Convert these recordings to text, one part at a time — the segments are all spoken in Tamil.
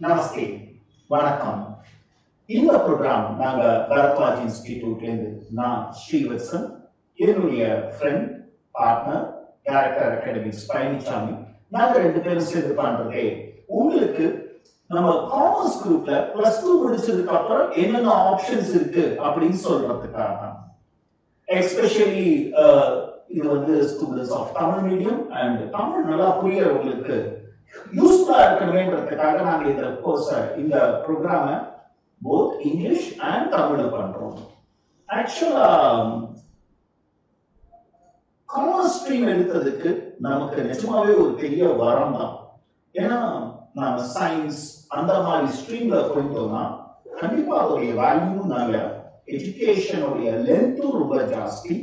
நமஸ்தே வணக்கம். இந்த ப்ரோக்ராம் நாங்க பரத்வாஜ் இன்ஸ்டிடியூட்ல இருந்து நான் ஸ்ரீவத்சன் என்னுடைய friend partner director academics Palanisamy நாங்க ரெண்டு பேரும் சேர்ந்து பண்றதே உங்களுக்கு நம்ம காமர்ஸ் குரூப்ல பிளஸ் டூ முடிச்சதுக்கு அப்புறம் என்னென்ன ஆப்ஷன்ஸ் இருக்கு அப்படின்னு சொல்றதுக்காக தான். எஸ்பெஷலி uh, இது வந்து students of Tamil medium and Tamil நல்லா புரியறவங்களுக்கு யூஸ்ஃபுல்லா இருக்கணுமேன்றதுக்காக நாங்க இந்த கோர்ஸ இந்த ப்ரோக்ராம போத் இங்கிலீஷ் அண்ட் தமிழ்ல பண்றோம். ஆக்சுவலா காமர்ஸ் ஸ்ட்ரீம் எடுத்ததுக்கு நமக்கு நிஜமாவே ஒரு பெரிய வரம் தான். ஏன்னா நாம சயின்ஸ் அந்த மாதிரி ஸ்ட்ரீம்ல போயிட்டோம்னா கண்டிப்பா அதோடைய வேல்யூ நல்ல எஜுகேஷனுடைய லென்த்தும் ரொம்ப ஜாஸ்தி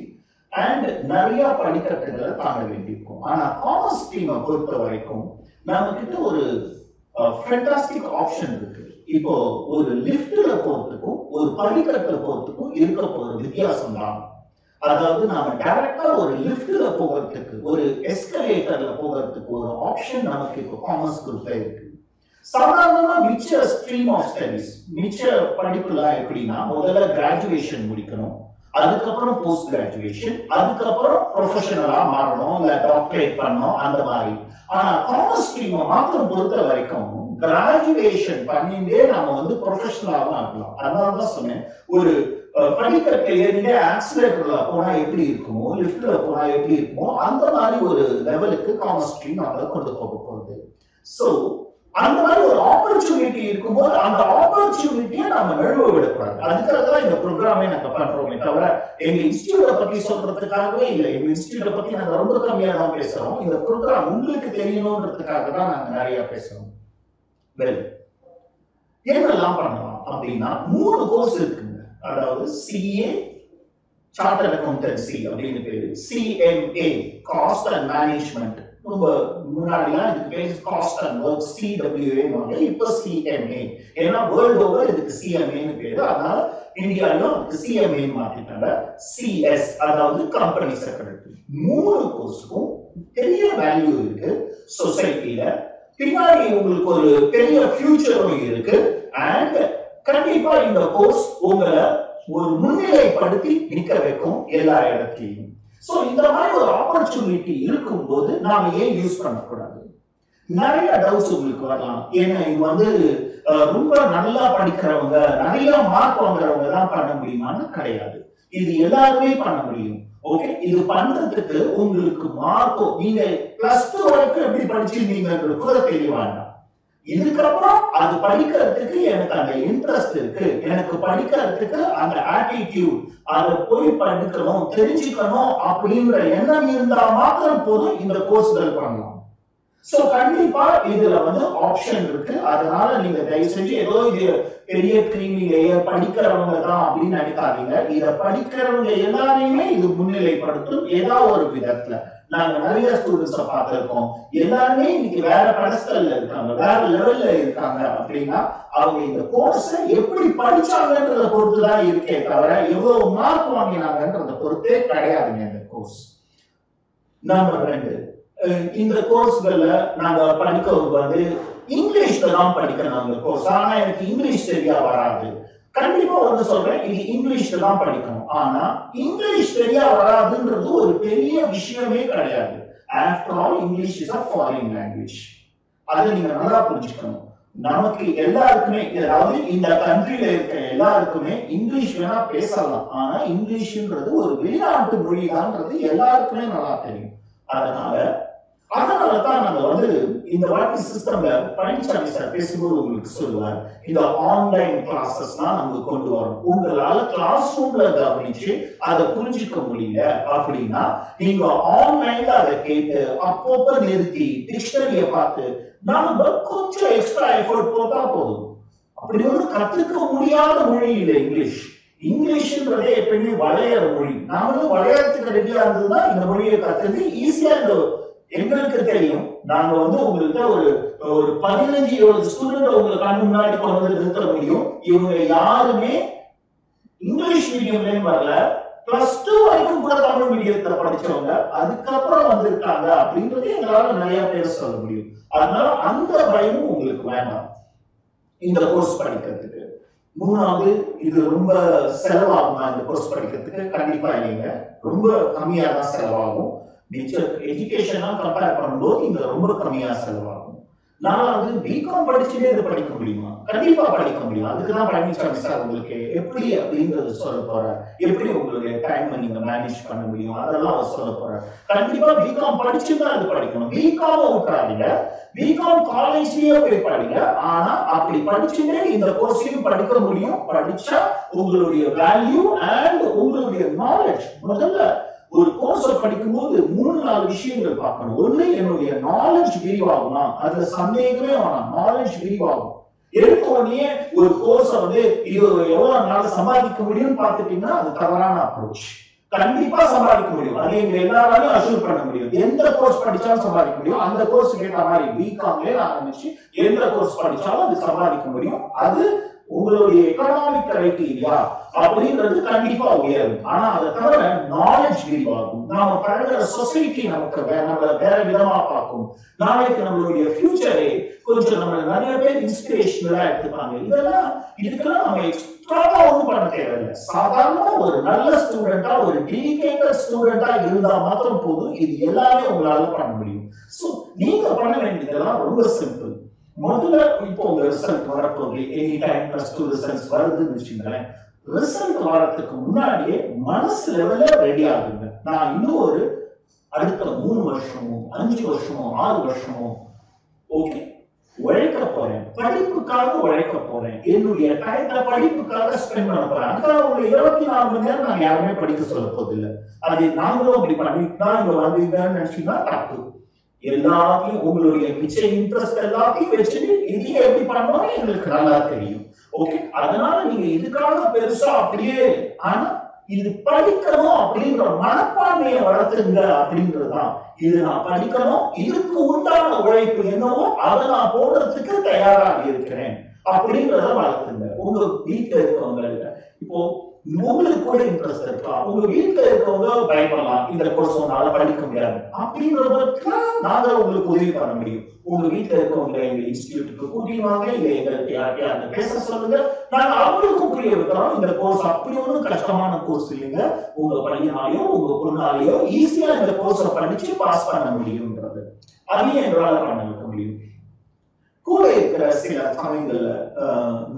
அண்ட் நிறைய படிக்கட்டுகளை தாங்க வேண்டியிருக்கும். ஆனா காமர்ஸ் ஸ்ட்ரீமை பொறுத்த வரைக்கும் நம்ம கிட்ட ஒரு ஃபென்டாஸ்டிக் ஆப்ஷன் இருக்கு. இப்போ ஒரு லிஃப்ட்ல போறதுக்கும் ஒரு படிக்கட்டுல போறதுக்கும் இருக்க போற வித்தியாசம் தான். அதாவது நாம டைரக்டா ஒரு லிஃப்ட்ல போகிறதுக்கு ஒரு எஸ்கலேட்டர்ல போகிறதுக்கு ஒரு ஆப்ஷன் நமக்கு இப்போ காமர்ஸ் குரூப்ல இருக்கு. சாதாரணமா மிச்ச ஸ்ட்ரீம் ஆஃப் ஸ்டடிஸ் மிச்ச படிப்புலாம் எப்படின்னா முதல்ல கிராஜுவேஷன் முடிக்கணும். அதுக்கப்புறம் போஸ்ட் கிராஜுவேஷன் அதுக்கப்புறம் ப்ரொஃபஷனலா மாறணும் இல்ல டாக்டரேட் பண்ணணும் அந்த மாதிரி. ஆனா காமர்ஸ் ஸ்ட்ரீமை மாத்திரம் பொறுத்த வரைக்கும் கிராஜுவேஷன் பண்ணிட்டே நம்ம வந்து ப்ரொஃபஷனலாவும் ஆகலாம். அதனாலதான் சொன்னேன். ஒரு படிக்கட்டு ஏறிண்டே ஆக்சிலேட்டர்ல போனா எப்படி இருக்குமோ லிப்ட்ல போனா எப்படி இருக்குமோ அந்த மாதிரி ஒரு லெவலுக்கு காமர்ஸ் ஸ்ட்ரீம் நம்மள கொண்டு போக போகுது. சோ அந்த மாதிரி ஒரு ஆப்பர்ச்சுனிட்டி இருக்கும்போது அந்த ஆப்பர்ச்சுனிட்டியை நாம நழுவ விடக்கூடாது. அதுக்காக தான் இந்த ப்ரோக்ராமே நாங்க பண்றோமே தவிர எங்க இன்ஸ்டியூட்டை பத்தி சொல்றதுக்காகவே இல்லை. எங்க இன்ஸ்டியூட்டை பத்தி நாங்க ரொம்ப கம்மியா தான் பேசுறோம். இந்த ப்ரோக்ராம் உங்களுக்கு தெரியணுன்றதுக்காக தான் நாங்க நிறைய பேசுறோம். வெல் என்னெல்லாம் பண்ணலாம் அப்படின்னா மூணு கோர்ஸ் இருக்குங்க. அதாவது சிஏ சார்ட்டர்ட் அக்கௌண்டன்சி அப்படின்னு பேரு. சிஎம்ஏ காஸ்ட் அண்ட் மேனேஜ்மெண்ட் ரொம்ப முன்னாடிலாம் இதுக்கு பேர் காஸ்ட் அண்ட் ஒர்க் சிடபிள்யூஏ இப்ப சிஎம்ஏ ஏன்னா வேர்ல்டு ஓவர் இதுக்கு சிஎம்ஏன்னு பேரு. அதனால இந்தியாவிலும் அதுக்கு சிஎம்ஏ மாத்திட்டாங்க. சிஎஸ் அதாவது கம்பெனி செக்ரட்டரி மூணு கோர்ஸுக்கும் பெரிய வேல்யூ இருக்கு சொசைட்டில பின்னாடி உங்களுக்கு ஒரு பெரிய ஃபியூச்சரும் இருக்கு. அண்ட் கண்டிப்பா இந்த கோர்ஸ் உங்களை ஒரு முன்னிலைப்படுத்தி நிக்க வைக்கும் எல்லா இடத்துலையும். சோ இந்த மாதிரி ஒரு ஆப்பர்ச்சுனிட்டி இருக்கும்போது நாம ஏன் யூஸ் பண்ணக்கூடாது? நிறைய டவுட்ஸ் உங்களுக்கு வரலாம். ஏன்னா இது வந்து ரொம்ப நல்லா படிக்கிறவங்க நிறைய மார்க் வாங்குறவங்க தான் பண்ண முடியுமான்னு கிடையாது. இது எல்லாருமே பண்ண முடியும். ஓகே இது பண்றதுக்கு உங்களுக்கு மார்க்கோ நீங்க பிளஸ் டூ வரைக்கும் எப்படி படிச்சிருந்தீங்கன்றது கூட தெரியவாங்க இதுக்கப்புறம் அது படிக்கிறதுக்கு எனக்கு அந்த இன்ட்ரெஸ்ட் இருக்கு. எனக்கு படிக்கிறதுக்கு அந்த ஆட்டிடியூட் அதை போய் படிக்கணும் தெரிஞ்சுக்கணும் அப்படின்ற எண்ணம் இருந்தா மாத்திரம் போதும் இந்த கோர்ஸ்கள் பண்ணலாம். சோ கண்டிப்பா இதுல வந்து ஆப்ஷன் இருக்கு. அதனால நீங்க தயவு செஞ்சு ஏதோ இது பெரிய கிரீமி லேயர் படிக்கிறவங்க தான் அப்படின்னு நினைக்காதீங்க. இத படிக்கிறவங்க எல்லாரையுமே இது முன்னிலைப்படுத்தும். ஏதாவது ஒரு விதத்துல. நாங்க நிறைய ஸ்டூடெண்ட்ஸ பார்த்திருக்கோம். எல்லாருமே இன்னைக்கு வேற படஸ்தல்ல இருக்காங்க வேற லெவல்ல இருக்காங்க அப்படின்னா அவங்க இந்த கோர்ஸ எப்படி படிச்சாங்கன்றத பொறுத்துதான் இருக்கே தவிர எவ்வளவு மார்க் வாங்கினாங்கன்றத பொறுத்தே கிடையாதுங்க இந்த கோர்ஸ் நம்பர் ரெண்டு இந்த கோர்ஸ்கள்ல நாங்க படிக்க வந்து இங்கிலீஷ்ல தான் படிக்கணும் அந்த கோர்ஸ் ஆனா எனக்கு இங்கிலீஷ் சரியா வராது. கண்டிப்பா வந்து சொல்றேன். இது இங்கிலீஷ்ல தான் படிக்கணும். ஆனா இங்கிலீஷ் சரியா வராதுன்றது ஒரு பெரிய விஷயமே கிடையாது. After all English is a foreign language அதை நீங்க நல்லா புரிஞ்சுக்கணும். நமக்கு எல்லாருக்குமே அதாவது இந்த கண்ட்ரில இருக்க எல்லாருக்குமே இங்கிலீஷ் வேணா பேசலாம். ஆனா இங்கிலீஷ்ன்றது ஒரு வெளிநாட்டு மொழிதான்றது எல்லாருக்குமே நல்லா தெரியும். அதனால அதனால தான் நம்ம வந்து இந்த வாட்டி சிஸ்டம்ல பழனிசாமி சார் பேசும்போது உங்களுக்கு சொல்லுவார் இந்த ஆன்லைன் கிளாஸஸ் தான் நமக்கு கொண்டு வரும். உங்களால கிளாஸ் ரூம்ல கவனிச்சு அதை புரிஞ்சுக்க முடியல அப்படின்னா நீங்க ஆன்லைன்ல அதை கேட்டு அப்பப்ப நிறுத்தி டிக்ஷனரிய பார்த்து நம்ம கொஞ்சம் எக்ஸ்ட்ரா எஃபர்ட் போட்டா போதும். அப்படி ஒரு கத்துக்க முடியாத மொழி இல்லை இங்கிலீஷ். இங்கிலீஷ்ன்றதே எப்பயுமே வளையற மொழி. நாமளும் வளையறதுக்கு ரெடியா இருந்ததுதான் இந்த மொழியை கத்துறது ஈஸியா இந்த எங்களுக்கு தெரியும். நாங்க வந்து உங்கள்கிட்ட ஒரு ஒரு பதினஞ்சு இருபது ஸ்டூடெண்ட் உங்களுக்கு கண்ணு முன்னாடி கொண்டு வந்து நிறுத்த முடியும். இவங்க யாருமே இங்கிலீஷ் மீடியம்லயும் வரல. பிளஸ் டூ வரைக்கும் கூட தமிழ் மீடியத்துல படிச்சவங்க அதுக்கப்புறம் வந்திருக்காங்க அப்படின்றது எங்களால நிறைய பேர் சொல்ல முடியும். அதனால அந்த பயமும் உங்களுக்கு வேண்டாம். இந்த கோர்ஸ் படிக்கிறதுக்கு. மூணாவது இது ரொம்ப செலவாகுமா இந்த கோர்ஸ் படிக்கிறதுக்கு? கண்டிப்பா இல்லைங்க. ரொம்ப கம்மியா தான் செலவாகும். டீச்சர் எஜுகேஷனா கம்பேர் பண்ணும்போது இங்க ரொம்ப கம்மியா செலவாகும். நான் வந்து பிகாம் படிச்சுட்டே இது படிக்க முடியுமா? கண்டிப்பா படிக்க முடியும். அதுக்குதான் பழனிசாமி சார் உங்களுக்கு எப்படி அப்படிங்கறது சொல்ல போறார். எப்படி உங்களுடைய டைம் நீங்க மேனேஜ் பண்ண முடியும்? அதெல்லாம் அவர் சொல்ல போறார். கண்டிப்பா பிகாம் படிச்சுதான் அது படிக்கணும். பிகாம் விட்டுறாதீங்க. பிகாம் காலேஜ்லயே போய் படிங்க. ஆனா அப்படி படிச்சுட்டே இந்த கோர்ஸையும் படிக்க முடியும். படிச்சா உங்களுடைய வேல்யூ அண்ட் உங்களுடைய நாலேஜ் முதல்ல ஒரு கோர்ஸ் படிக்கும்போது மூணு நாலு விஷயங்கள் பார்க்கணும். ஒண்ணு என்னுடைய நாலேஜ் விரிவாகுமா? அதுல சந்தேகமே வேணாம். நாலேஜ் விரிவாகும். எடுத்த உடனே ஒரு கோர்ஸ் வந்து இது எவ்வளவு நாள் சம்பாதிக்க முடியும்னு பார்த்துட்டீங்கன்னா அது தவறான அப்ரோச் கண்டிப்பா சம்பாதிக்க முடியும். அது எங்க எல்லாராலையும் அசூர் பண்ண முடியும் எந்த கோர்ஸ் படிச்சாலும் சம்பாதிக்க முடியும். அந்த கோர்ஸ் கேட்ட மாதிரி பிகாம்ல ஆரம்பிச்சு எந்த கோர்ஸ் படிச்சாலும் அது சம்பாதிக்க முடியும். அது உங்களுடைய எக்கனாமிக் கிரைட்டீரியா அப்படின்றது கண்டிப்பா உயரும். ஆனா அதை தவிர நாலேஜ் விரிவாகும். நாம பழகிற சொசைட்டி நமக்கு நம்மளை நம்மள வேற விதமா பார்க்கும். நாளைக்கு நம்மளுடைய ஃபியூச்சரே கொஞ்சம் நம்ம நிறைய பேர் இன்ஸ்பிரேஷனலா எடுத்துப்பாங்க. இதெல்லாம் இதுக்கெல்லாம் நம்ம எக்ஸ்ட்ராவா ஒண்ணும் பண்ண தேவையில்லை. சாதாரணமா ஒரு நல்ல ஸ்டூடெண்டா ஒரு டெடிகேட்டட் ஸ்டூடெண்டா இருந்தா மாத்திரம் போதும். இது எல்லாமே உங்களால பண்ண முடியும். சோ நீங்க பண்ண வேண்டியதெல்லாம் ரொம்ப சிம்பிள் முதல்ல இப்போ உங்க ரிசல்ட் வரப்போகுது any time plus two results வருதுன்னு வச்சுங்களேன் ரிசல்ட் வரத்துக்கு முன்னாடியே மனசு லெவல்ல ரெடி ஆகுங்க. நான் இன்னும் ஒரு அடுத்த மூணு வருஷமோ அஞ்சு வருஷமோ ஆறு வருஷமோ ஓகே உழைக்க போறேன். படிப்புக்காக உழைக்க போறேன். என்னுடைய டயத்தை படிப்புக்காக ஸ்பெண்ட் பண்ண போறேன். அதுக்காக ஒரு இருபத்தி நாலு மணி நேரம் நான் யாருமே படிக்க சொல்ல போதில்லை அது நாங்களும் அப்படி பண்ணிட்டு தான் இங்க வந்தீங்கன்னு நினைச்சீங்கன்னா தப்பு. எல்லாத்தையும் உங்களுடைய மிச்ச இன்ட்ரெஸ்ட் எல்லாத்தையும் வச்சுட்டு இதையே எப்படி பண்ணணும் எங்களுக்கு நல்லா தெரியும். ஓகே அதனால நீங்க இதுக்காக பெருசா அப்படியே ஆனா இது படிக்கணும் அப்படின்ற மனப்பான்மையை வளர்த்துங்க அப்படின்றதுதான் இது நான் படிக்கணும் இதுக்கு உண்டான உழைப்பு என்னவோ அதை நான் போடுறதுக்கு தயாராக இருக்கிறேன் அப்படின்றத வளர்த்துங்க. உங்க வீட்டுல இருக்கவங்க இப்போ உங்களுக்கு கூட இன்ட்ரெஸ்ட் இருக்கா? உங்க வீட்டுல இருக்கவங்க பயப்படலாம். இந்த கோர்ஸ் உங்களால படிக்க முடியாது. அப்படின்றதுக்கு நாங்க உங்களுக்கு உதவி பண்ண முடியும். உங்க வீட்டுல இருக்கவங்க எங்க இன்ஸ்டியூட்டுக்கு கூட்டிட்டு வாங்க இல்ல எங்களுக்கு யார்கிட்டயாவது பேச சொல்லுங்க. நாங்க அவங்களுக்கும் புரிய வைக்கிறோம் இந்த கோர்ஸ் அப்படி ஒன்றும் கஷ்டமான கோர்ஸ் இல்லைங்க. உங்க பையனாலையோ உங்க பொண்ணாலையோ ஈஸியா இந்த கோர்ஸை படிச்சு பாஸ் பண்ண முடியும்ன்றது. அதையும் எங்களால பண்ண வைக்க முடியும். கூட இருக்கிற சில சமயங்கள்ல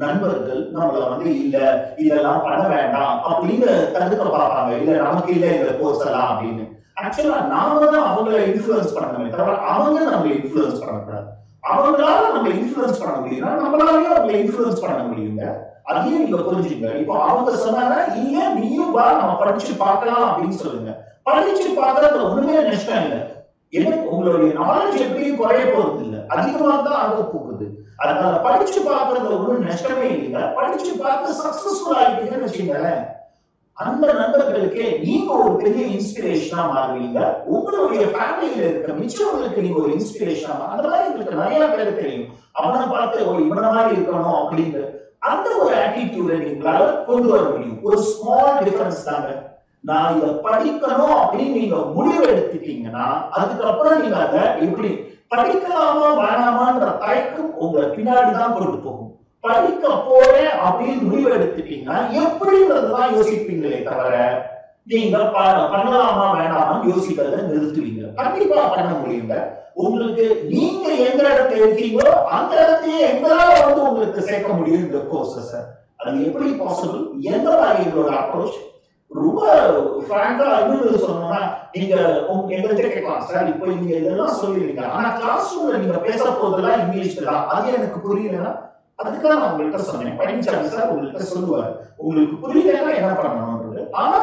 நண்பர்கள் நம்மள வந்து இல்ல இதெல்லாம் பண்ண வேண்டாம். அப்படின்னு தடுக்க பாப்பாங்க இல்ல நமக்கு இல்ல இந்த கோர்ஸ் எல்லாம் அப்படின்னு. ஆக்சுவலா நாம தான் அவங்கள இன்ஃபுளுன்ஸ் பண்ணணுமே தவிர அவங்க நம்மள இன்ஃபுளுன்ஸ் பண்ணக்கூடாது அவங்களால நம்ம இன்ஃபுளுன்ஸ் பண்ண முடியும்னா நம்மளாலயும் அவங்களை இன்ஃபுளுன்ஸ் பண்ண முடியுங்க. அதையும் நீங்க புரிஞ்சுங்க இப்போ அவங்க சொன்னாங்க இல்ல நீயும் வா நம்ம படிச்சு பார்க்கலாம் அப்படின்னு சொல்லுங்க. படிச்சு பார்க்கறதுல ஒண்ணுமே நஷ்டம் இல்லை எனக்கு உங்களுடைய நாலேஜ் எப்படியும் குறைய போறது இல்ல அதிகமா தான் ஆக போகுது. அதனால படிச்சு பாக்குறதுல ஒண்ணும் நஷ்டமே இல்லை படிச்சு பார்த்து சக்சஸ்ஃபுல் ஆகிட்டீங்கன்னு வச்சுங்களேன் அந்த நண்பர்களுக்கே நீங்க ஒரு பெரிய இன்ஸ்பிரேஷனா மாறுவீங்க. உங்களுடைய ஃபேமிலியில இருக்க மிச்சவங்களுக்கு நீங்க ஒரு இன்ஸ்பிரேஷனா அந்த மாதிரி உங்களுக்கு நிறைய பேர் தெரியும். அவனை பார்த்து ஒரு இவன மாதிரி இருக்கணும் அப்படின்னு அந்த ஒரு ஆட்டிடியூட நீங்களால கொண்டு வர முடியும். ஒரு ஸ்மால் டிஃபரன்ஸ் தாங்க. நான் இதை படிக்கணும் அப்படின்னு நீங்க முடிவு எடுத்துட்டீங்கன்னா அதுக்கப்புறம் நீங்க அதை எப்படி படிக்கலாமா வேணாமான்ற தயக்கம் உங்களை பின்னாடி தான் கொண்டு போகும். படிக்க போறேன் அப்படின்னு முடிவு எடுத்துட்டீங்கன்னா எப்படின்றதுதான் யோசிப்பீங்களே தவிர நீங்க ப- பண்ணலாமா வேணாமான்னு யோசிக்கிறத நிறுத்துவீங்க. கண்டிப்பா பண்ண முடியுங்க. உங்களுக்கு நீங்க எந்த இடத்துல இருக்கீங்களோ அந்த இடத்தையே எங்களால வந்து உங்களுக்கு சேர்க்க முடியும் இந்த கோர்சஸ் அது எப்படி பாசிபிள் எந்த மாதிரி எங்களோட அப்ரோச் ரொம்ப ஃப்ராங்கா இன்னொரு சொன்னோம்னா நீங்க உங்க எங்கள்கிட்ட கேட்கலாம் சார். இப்போ நீங்க இதெல்லாம் சொல்லிருக்கீங்க. ஆனா கிளாஸ் ரூம்ல நீங்க பேச போதெல்லாம் இங்கிலீஷ்ல தான் அது எனக்கு புரியலன்னா அதுக்காக நான் உங்கள்கிட்ட சொன்னேன். பழனிசாமி சார் உங்கள்கிட்ட சொல்லுவார். உங்களுக்கு புரியலன்னா என்ன பண்ணணும்ன்றது. ஆனா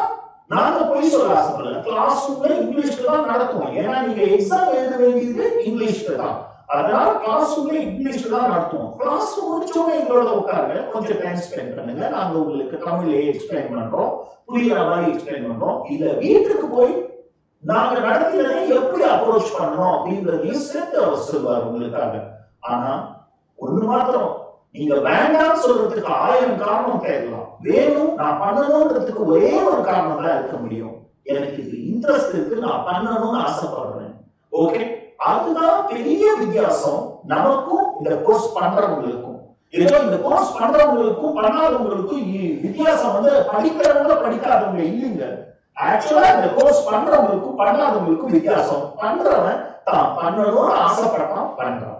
நாங்க போய் சொல்ல ஆசைப்படல. கிளாஸ் ரூம்ல இங்கிலீஷ்ல தான் நடத்துவோம். ஏன்னா நீங்க எக்ஸாம் எழுத வேண்டியது இங்கிலீஷ்ல தான். அதனால கிளாஸ் ரூம்ல இங்கிலீஷ்ல தான் நடத்துவோம். கிளாஸ் முடிச்சவங்க எங்களோட உட்காருங்க. கொஞ்சம் டைம் ஸ்பெண்ட் பண்ணுங்க. நாங்க உங்களுக்கு தமிழ்லயே எக்ஸ்பிளைன் பண்றோம். புரியுற மாதிரி எக்ஸ்பிளைன் பண்றோம். இல்ல வீட்டுக்கு போய் நாங்க நடத்தினதை எப்படி அப்ரோச் பண்ணணும் அப்படின்றதையும் சேர்த்து அவர் சொல்வார் உங்களுக்காக. ஆனா ஒண்ணு மாத்திரம். நீங்க வேண்டாம் சொல்றதுக்கு ஆயிரம் காரணம் தேடலாம் வேணும் நான் பண்ணணும்ன்றதுக்கு ஒரே ஒரு காரணம் தான் இருக்க முடியும். எனக்கு இது இன்ட்ரெஸ்ட் இருக்கு நான் பண்ணணும்னு ஆசைப்படுறேன். ஓகே அதுதான் பெரிய வித்தியாசம். நமக்கும் இந்த கோர்ஸ் பண்றவங்களுக்கும் ஏதோ இந்த கோர்ஸ் பண்றவங்களுக்கும் பண்ணாதவங்களுக்கும் இ- வித்தியாசம் வந்து படிக்கிறவங்க படிக்காதவங்க இல்லைங்க. ஆக்சுவலா இந்த கோர்ஸ் பண்றவங்களுக்கும் பண்ணாதவங்களுக்கும் வித்தியாசம். பண்றவன் தான். பண்ணணும்னு ஆசைப்படலாம் பண்றான்.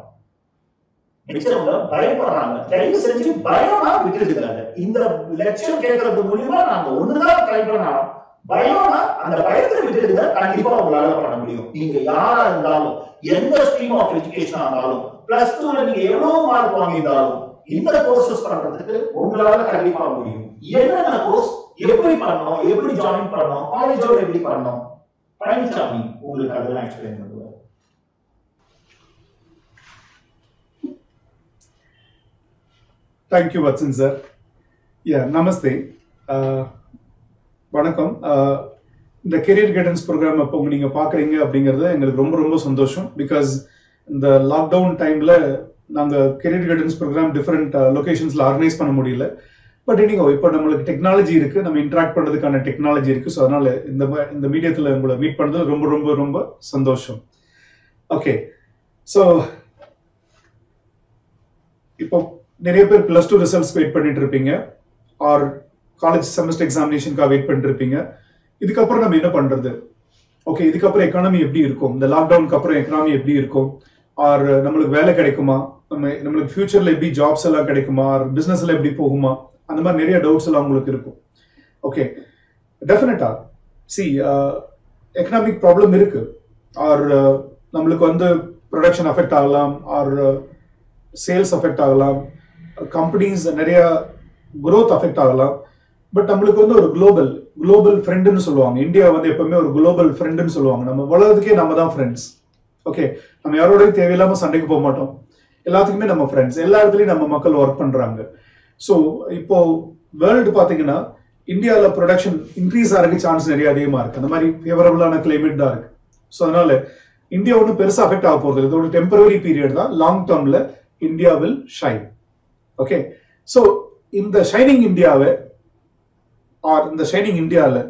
மிச்சவங்க பயப்படுறாங்க. தயவு செஞ்சு பயம்னா விட்டுருக்காங்க இந்த லட்சம் கேட்கறது மூலியமா நாங்க ஒண்ணுதான் ட்ரை பண்ணாலும் பயம்னா அந்த பயத்தை தான் கண்டிப்பா உங்களால பண்ண முடியும். நீங்க யாரா இருந்தாலும் எந்த ஸ்ட்ரீம் ஆஃப் எஜுகேஷன் ஆனாலும் பிளஸ் டூல நீங்க எவ்வளவு மார்க் வாங்கியிருந்தாலும் இந்த கோர்சஸ் பண்றதுக்கு உங்களால கண்டிப்பா முடியும். என்னென்ன கோர்ஸ் எப்படி பண்ணணும் எப்படி ஜாயின் பண்ணணும் காலேஜோட எப்படி பண்ணணும்? பழனிசாமி உங்களுக்கு அதெல்லாம் எக்ஸ்பிளைன் பண்ணுவார் thank you Vatsan sir yeah நமஸ்தே ஆஹ், வணக்கம். இந்த கெரியர் கைடன்ஸ் ப்ரோக்ராம் அப்போ நீங்க பாக்குறீங்க அப்படிங்கிறது எங்களுக்கு ரொம்ப ரொம்ப சந்தோஷம். பிகாஸ் இந்த லாக்டவுன் டைம்ல நாங்க கெரியர் கைடன்ஸ் ப்ரோக்ராம் டிஃப்ரெண்ட் லொகேஷன்ஸ்ல ஆர்கனைஸ் பண்ண முடியல. பட் நீங்க இப்போ நம்மளுக்கு டெக்னாலஜி இருக்கு. நம்ம இன்ட்ராக்ட் பண்றதுக்கான டெக்னாலஜி இருக்கு. ஸோ அதனால இந்த இந்த மீடியத்தில் உங்களை மீட் பண்ணது ரொம்ப ரொம்ப ரொம்ப சந்தோஷம். ஓகே ஸோ இப்போ நிறைய பேர் பிளஸ் டூ ரிசல்ட்ஸ் வெயிட் பண்ணிட்டு இருப்பீங்க. ஆர் காலேஜ் செமஸ்டர் எக்ஸாமினேஷனுக்காக வெயிட் பண்ணிருப்பீங்க. இதுக்கப்புறம் நம்ம என்ன பண்றது? ஓகே இதுக்கப்புறம் எக்கானமி எப்படி இருக்கும்? இந்த லாக்டவுனுக்கு அப்புறம் எக்கானமி எப்படி இருக்கும்? ஆர் நம்மளுக்கு வேலை கிடைக்குமா? நம்ம நம்மளுக்கு ஃபியூச்சர்ல எப்படி ஜாப்ஸ் எல்லாம் கிடைக்குமா? ஆர் பிசினஸ்ல எப்படி போகுமா? அந்த மாதிரி நிறைய டவுட்ஸ் எல்லாம் உங்களுக்கு இருக்கும். ஓகே டெஃபினட்டா சி எக்கனாமிக் ப்ராப்ளம் இருக்கு. ஆர் uh, நம்மளுக்கு வந்து ப்ரொடக்ஷன் அஃபெக்ட் ஆகலாம். ஆர் சேல்ஸ் அஃபெக்ட் ஆகலாம். கம்பெனிஸ் நிறைய குரோத் அஃபெக்ட் ஆகலாம். பட் நம்மளுக்கு வந்து ஒரு குளோபல் குளோபல் ஃப்ரெண்டுன்னு சொல்லுவாங்க. இந்தியா வந்து எப்பவுமே ஒரு குளோபல் ஃப்ரெண்டுன்னு சொல்லுவாங்க. நம்ம உலகத்துக்கே நம்ம தான் ஃப்ரெண்ட்ஸ் ஓகே நம்ம யாரோடய தேவையில்லாம சண்டைக்கு போக மாட்டோம். எல்லாத்துக்குமே நம்ம ஃப்ரெண்ட்ஸ் எல்லா இடத்துலயும் நம்ம மக்கள் ஒர்க் பண்றாங்க. ஸோ இப்போ வேர்ல்டு பாத்தீங்கன்னா இந்தியாவில் ப்ரொடக்ஷன் இன்க்ரீஸ் ஆகிறதுக்கு சான்ஸ் நிறைய அதிகமா இருக்கு. அந்த மாதிரி ஃபேவரபிளான கிளைமேட் தான் இருக்கு. ஸோ அதனால இந்தியா ஒன்றும் பெருசாக அஃபெக்ட் ஆக போகிறது இது ஒரு டெம்பரரி பீரியட் தான். Long டேர்ம்ல India will shine okay so இந்த ஷைனிங் இந்தியாவை ஆர் இந்த ஷைனிங் இந்தியாவில்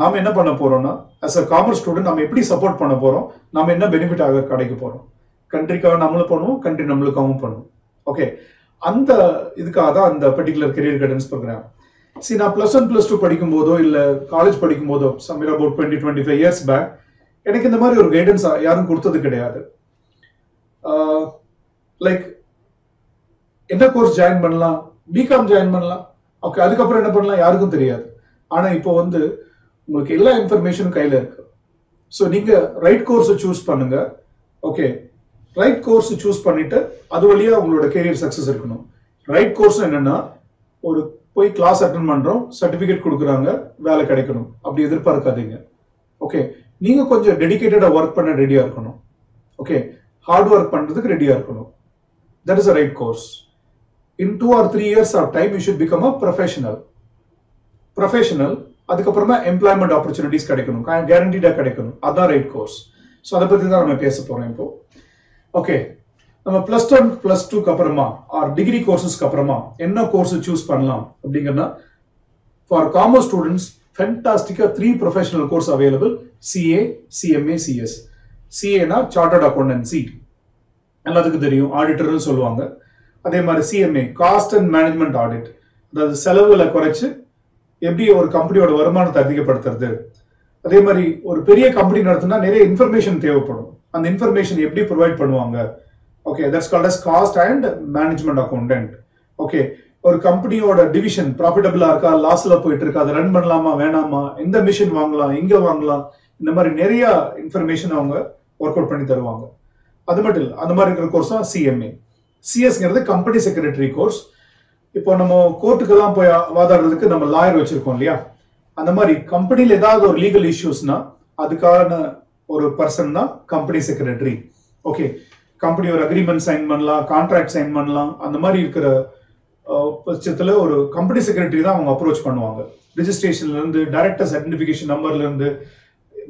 நாம என்ன பண்ண போறோம்னா அஸ் அ காமர்ஸ் ஸ்டூடெண்ட் நம்ம எப்படி சப்போர்ட் பண்ண போறோம்? நாம என்ன பெனிஃபிட் ஆக கிடைக்க போறோம்? கண்ட்ரிக்காக நம்மளும் பண்ணுவோம் கண்ட்ரி நம்மளுக்காகவும் பண்ணுவோம். ஓகே அந்த இதுக்காக தான் அந்த பர்டிகுலர் கெரியர் கைடன்ஸ் ப்ரோக்ராம் சரி நான் ப்ளஸ் ஒன் ப்ளஸ் டூ படிக்கும் போதோ இல்லை காலேஜ் படிக்கும் போதோ Sameer about twenty twenty five years back எனக்கு இந்த மாதிரி ஒரு கைடன்ஸ் யாரும் கொடுத்தது கிடையாது. லைக் என்ன கோர்ஸ் ஜாயின் பண்ணலாம்? பிகாம் ஜாயின் பண்ணலாம். ஓகே அதுக்கப்புறம் என்ன பண்ணலாம்? யாருக்கும் தெரியாது. ஆனா இப்போ வந்து உங்களுக்கு எல்லா இன்ஃபர்மேஷனும் கையில இருக்கு. ஸோ நீங்க ரைட் கோர்ஸ் சூஸ் பண்ணுங்க. ஓகே ரைட் கோர்ஸ் சூஸ் பண்ணிட்டு அது வழியா உங்களோட கெரியர் சக்சஸ் இருக்கணும். ரைட் கோர்ஸ் என்னன்னா ஒரு போய் கிளாஸ் அட்டன் பண்றோம் சர்டிபிகேட் கொடுக்குறாங்க வேலை கிடைக்கணும். அப்படி எதிர்பார்க்காதீங்க. ஓகே நீங்க கொஞ்சம் டெடிக்கேட்டடா ஒர்க் பண்ண ரெடியா இருக்கணும். ஓகே ஹார்ட் ஒர்க் பண்றதுக்கு ரெடியா இருக்கணும். That is a right course in two or three years or time you should become a professional professional அதுக்கப்புறமா எம்ப்ளாய்மெண்ட் ஆப்பர்ச்சுனிட்டிஸ் கிடைக்கணும். கேரண்டீடா கிடைக்கணும். அதான் ரைட் கோர்ஸ் ஸோ அதை பத்தி தான் நம்ம பேச போறோம் இப்போ. ஓகே நம்ம பிளஸ் ஒன் பிளஸ் டூக்கு அப்புறமா ஆர் டிகிரி கோர்சஸ்க்கு அப்புறமா என்ன கோர்ஸ் சூஸ் பண்ணலாம் அப்படிங்கன்னா for commerce students ஃபென்டாஸ்டிக்கா three professional course available CA CMA CS சிஏனா chartered accountancy எல்லாத்துக்கும் தெரியும். ஆடிட்டர்னு சொல்லுவாங்க. அதே மாதிரி CMA cost and management audit அதாவது செலவுகளை குறைச்சு எப்படி ஒரு கம்பெனியோட வருமானத்தை அதிகப்படுத்துறது. அதே மாதிரி ஒரு பெரிய கம்பெனி நடத்தினா நிறைய இன்ஃபர்மேஷன் தேவைப்படும். அந்த இன்ஃபர்மேஷன் எப்படி ப்ரொவைட் பண்ணுவாங்க? Okay that's called as cost and management accountant okay ஒரு கம்பெனியோட டிவிஷன் ப்ராஃபிட்டபிளா இருக்கா லாஸ்ல போயிட்டு இருக்கா அதை ரன் பண்ணலாமா வேணாமா எந்த மிஷின் வாங்கலாம் எங்க வாங்கலாம் இந்த மாதிரி நிறைய இன்ஃபர்மேஷன் அவங்க ஒர்க் அவுட் பண்ணி தருவாங்க. அது மட்டும் இல்லை அந்த மாதிரி இருக்கிற கோர்ஸ் தான் சிஎம்ஏ சிஎஸ்ங்கிறது கம்பெனி செக்ரட்டரி கோர்ஸ் இப்போ நம்ம கோர்ட்டுக்கெல்லாம் போய் வாதாடுறதுக்கு நம்ம லாயர் வச்சிருக்கோம் இல்லையா? அந்த மாதிரி கம்பெனியில் ஏதாவது ஒரு லீகல் இஷ்யூஸ்னா அதுக்கான ஒரு பர்சன் தான் கம்பெனி செக்ரட்டரி ஓகே கம்பெனி ஒரு அக்ரிமெண்ட் சைன் பண்ணலாம் கான்ட்ராக்ட் சைன் பண்ணலாம். அந்த மாதிரி இருக்கிற பட்சத்தில் ஒரு கம்பெனி செக்ரட்டரி தான் அவங்க அப்ரோச் பண்ணுவாங்க. ரிஜிஸ்ட்ரேஷன்ல இருந்து டைரக்டர் சர்டிபிகேஷன் நம்பர்ல இருந்து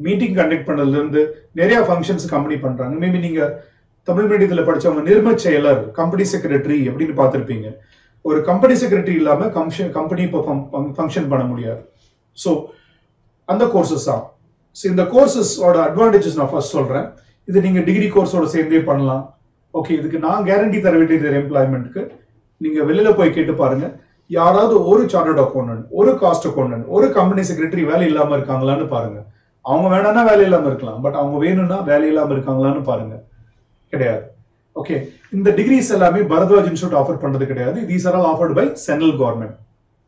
மீட்டிங் கண்டக்ட் பண்ணதுல இருந்து நிறைய ஃபங்க்ஷன்ஸ் கம்பெனி பண்றாங்க. மேபி நீங்க தமிழ் மீடியத்துல படிச்சவங்க நிர்ம செயலர் கம்பெனி செக்ரட்டரி அப்படின்னு பார்த்துருப்பீங்க. ஒரு கம்பெனி செக்ரட்டரி இல்லாம கம்பெனி இப்போ ஃபங்க்ஷன் பண்ண முடியாது. ஸோ அந்த கோர்சஸ் தான். ஸோ இந்த கோர்சஸோட அட்வான்டேஜஸ் நான் ஃபர்ஸ்ட் சொல்றேன். இது நீங்க டிகிரி கோர்ஸோட சேர்ந்தே பண்ணலாம். ஓகே இதுக்கு நான் கேரண்டி தர வேண்டியது எம்ப்ளாய்மெண்ட்க்கு நீங்க வெளியில போய் கேட்டு பாருங்க. யாராவது ஒரு சார்ட்டர்ட் அக்கௌண்டன்ட் ஒரு காஸ்ட் அக்கௌண்டன்ட் ஒரு கம்பெனி செக்ரட்டரி வேலை இல்லாம இருக்காங்களான்னு பாருங்க. அவங்க வேணாம்னா வேலை இல்லாம இருக்கலாம். பட் அவங்க வேணும்னா வேலை இல்லாம இருக்காங்களான்னு பாருங்க. கிடையாது. ஓகே இந்த டிகிரிஸ் எல்லாமே பரத்வாஜ் இன்ஸ்டியூட் ஆஃபர் பண்றது கிடையாது. These are all offered by central government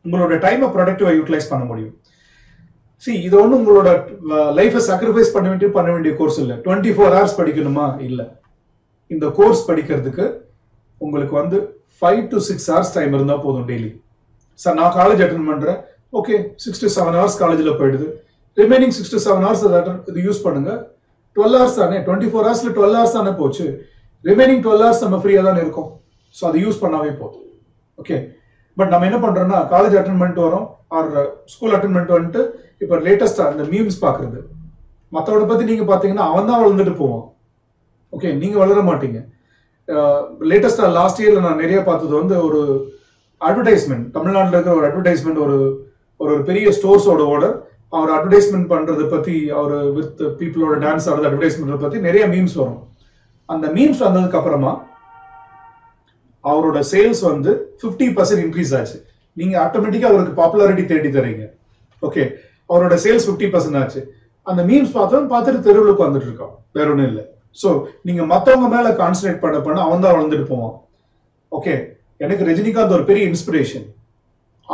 உங்களோட டைமை ப்ரொடக்டிவா யூட்டிலைஸ் பண்ண முடியும். சி இது ஒன்றும் உங்களோட லைஃபை சாக்ரிஃபைஸ் பண்ண வேண்டிய பண்ண வேண்டிய கோர்ஸ் இல்லை. டுவெண்ட்டி ஃபோர் ஹவர்ஸ் படிக்கணுமா? இல்லை. இந்த கோர்ஸ் படிக்கிறதுக்கு உங்களுக்கு வந்து five to six hours time இருந்தால் போதும் டெய்லி சார் நான் காலேஜ் அட்டன் பண்றேன். Okay six to seven hours காலேஜில் போயிடுது. Remaining six to seven hours இது யூஸ் பண்ணுங்க. டுவெல் ஹவர்ஸ் தானே? டுவெண்ட்டி ஃபோர் ஹவர்ஸ்ல டுவெல் ஹவர்ஸ் தானே போச்சு? ரிமைனிங் டுவெல் ஹவர்ஸ் நம்ம ஃப்ரீயாக தானே இருக்கோம். ஸோ அதை யூஸ் பண்ணாவே போதும். ஓகே பட் நம்ம என்ன பண்றோம்னா காலேஜ் அட்டன் பண்ணிட்டு வரோம் ஆர் ஸ்கூல் அட்டன் பண்ணிட்டு வந்துட்டு இப்போ லேட்டஸ்டா இந்த மீம்ஸ் பாக்குறது. மற்றவனை பத்தி நீங்க பாத்தீங்கன்னா அவன் தான் வளர்ந்துட்டு போவான். ஓகே நீங்க வளர மாட்டீங்க. லேட்டஸ்டா லாஸ்ட் இயர்ல நான் நிறைய பார்த்தது வந்து ஒரு அட்வர்டைஸ்மெண்ட் தமிழ்நாட்டில் இருக்கிற ஒரு அட்வர்டைஸ்மெண்ட் ஒரு ஒரு ஒரு பெரிய ஸ்டோர்ஸோட ஓனர் அவர் அட்வர்டைஸ்மெண்ட் பண்றதை பத்தி அவர் வித் பீப்புளோட டான்ஸ் ஆடுறது அட்வர்டைஸ்மெண்ட் பத்தி நிறைய மீம்ஸ் வரும். அந்த மீம்ஸ் வந்ததுக்கு அப்புறமா அவரோட சேல்ஸ் வந்து ஃபிஃப்டி பர்சன்ட் இன்க்ரீஸ் ஆச்சு. நீங்க ஆட்டோமேட்டிக்கா அவருக்கு பாப்புலாரிட்டி தேடி தரீங்க. ஓகே அவரோட சேல்ஸ் ஃபிஃப்டி பர்சன்ட் ஆச்சு. அந்த மீம்ஸ் பார்த்தோம் பார்த்துட்டு தெருவுக்கு வந்துட்டு இருக்கான். வேற ஒன்றும் இல்லை. ஸோ நீங்க மத்தவங்க மேல கான்சன்ட்ரேட் பண்ண பண்ண அவன் தான் வளர்ந்துட்டு போவான். ஓகே எனக்கு ரஜினிகாந்த் ஒரு பெரிய இன்ஸ்பிரேஷன்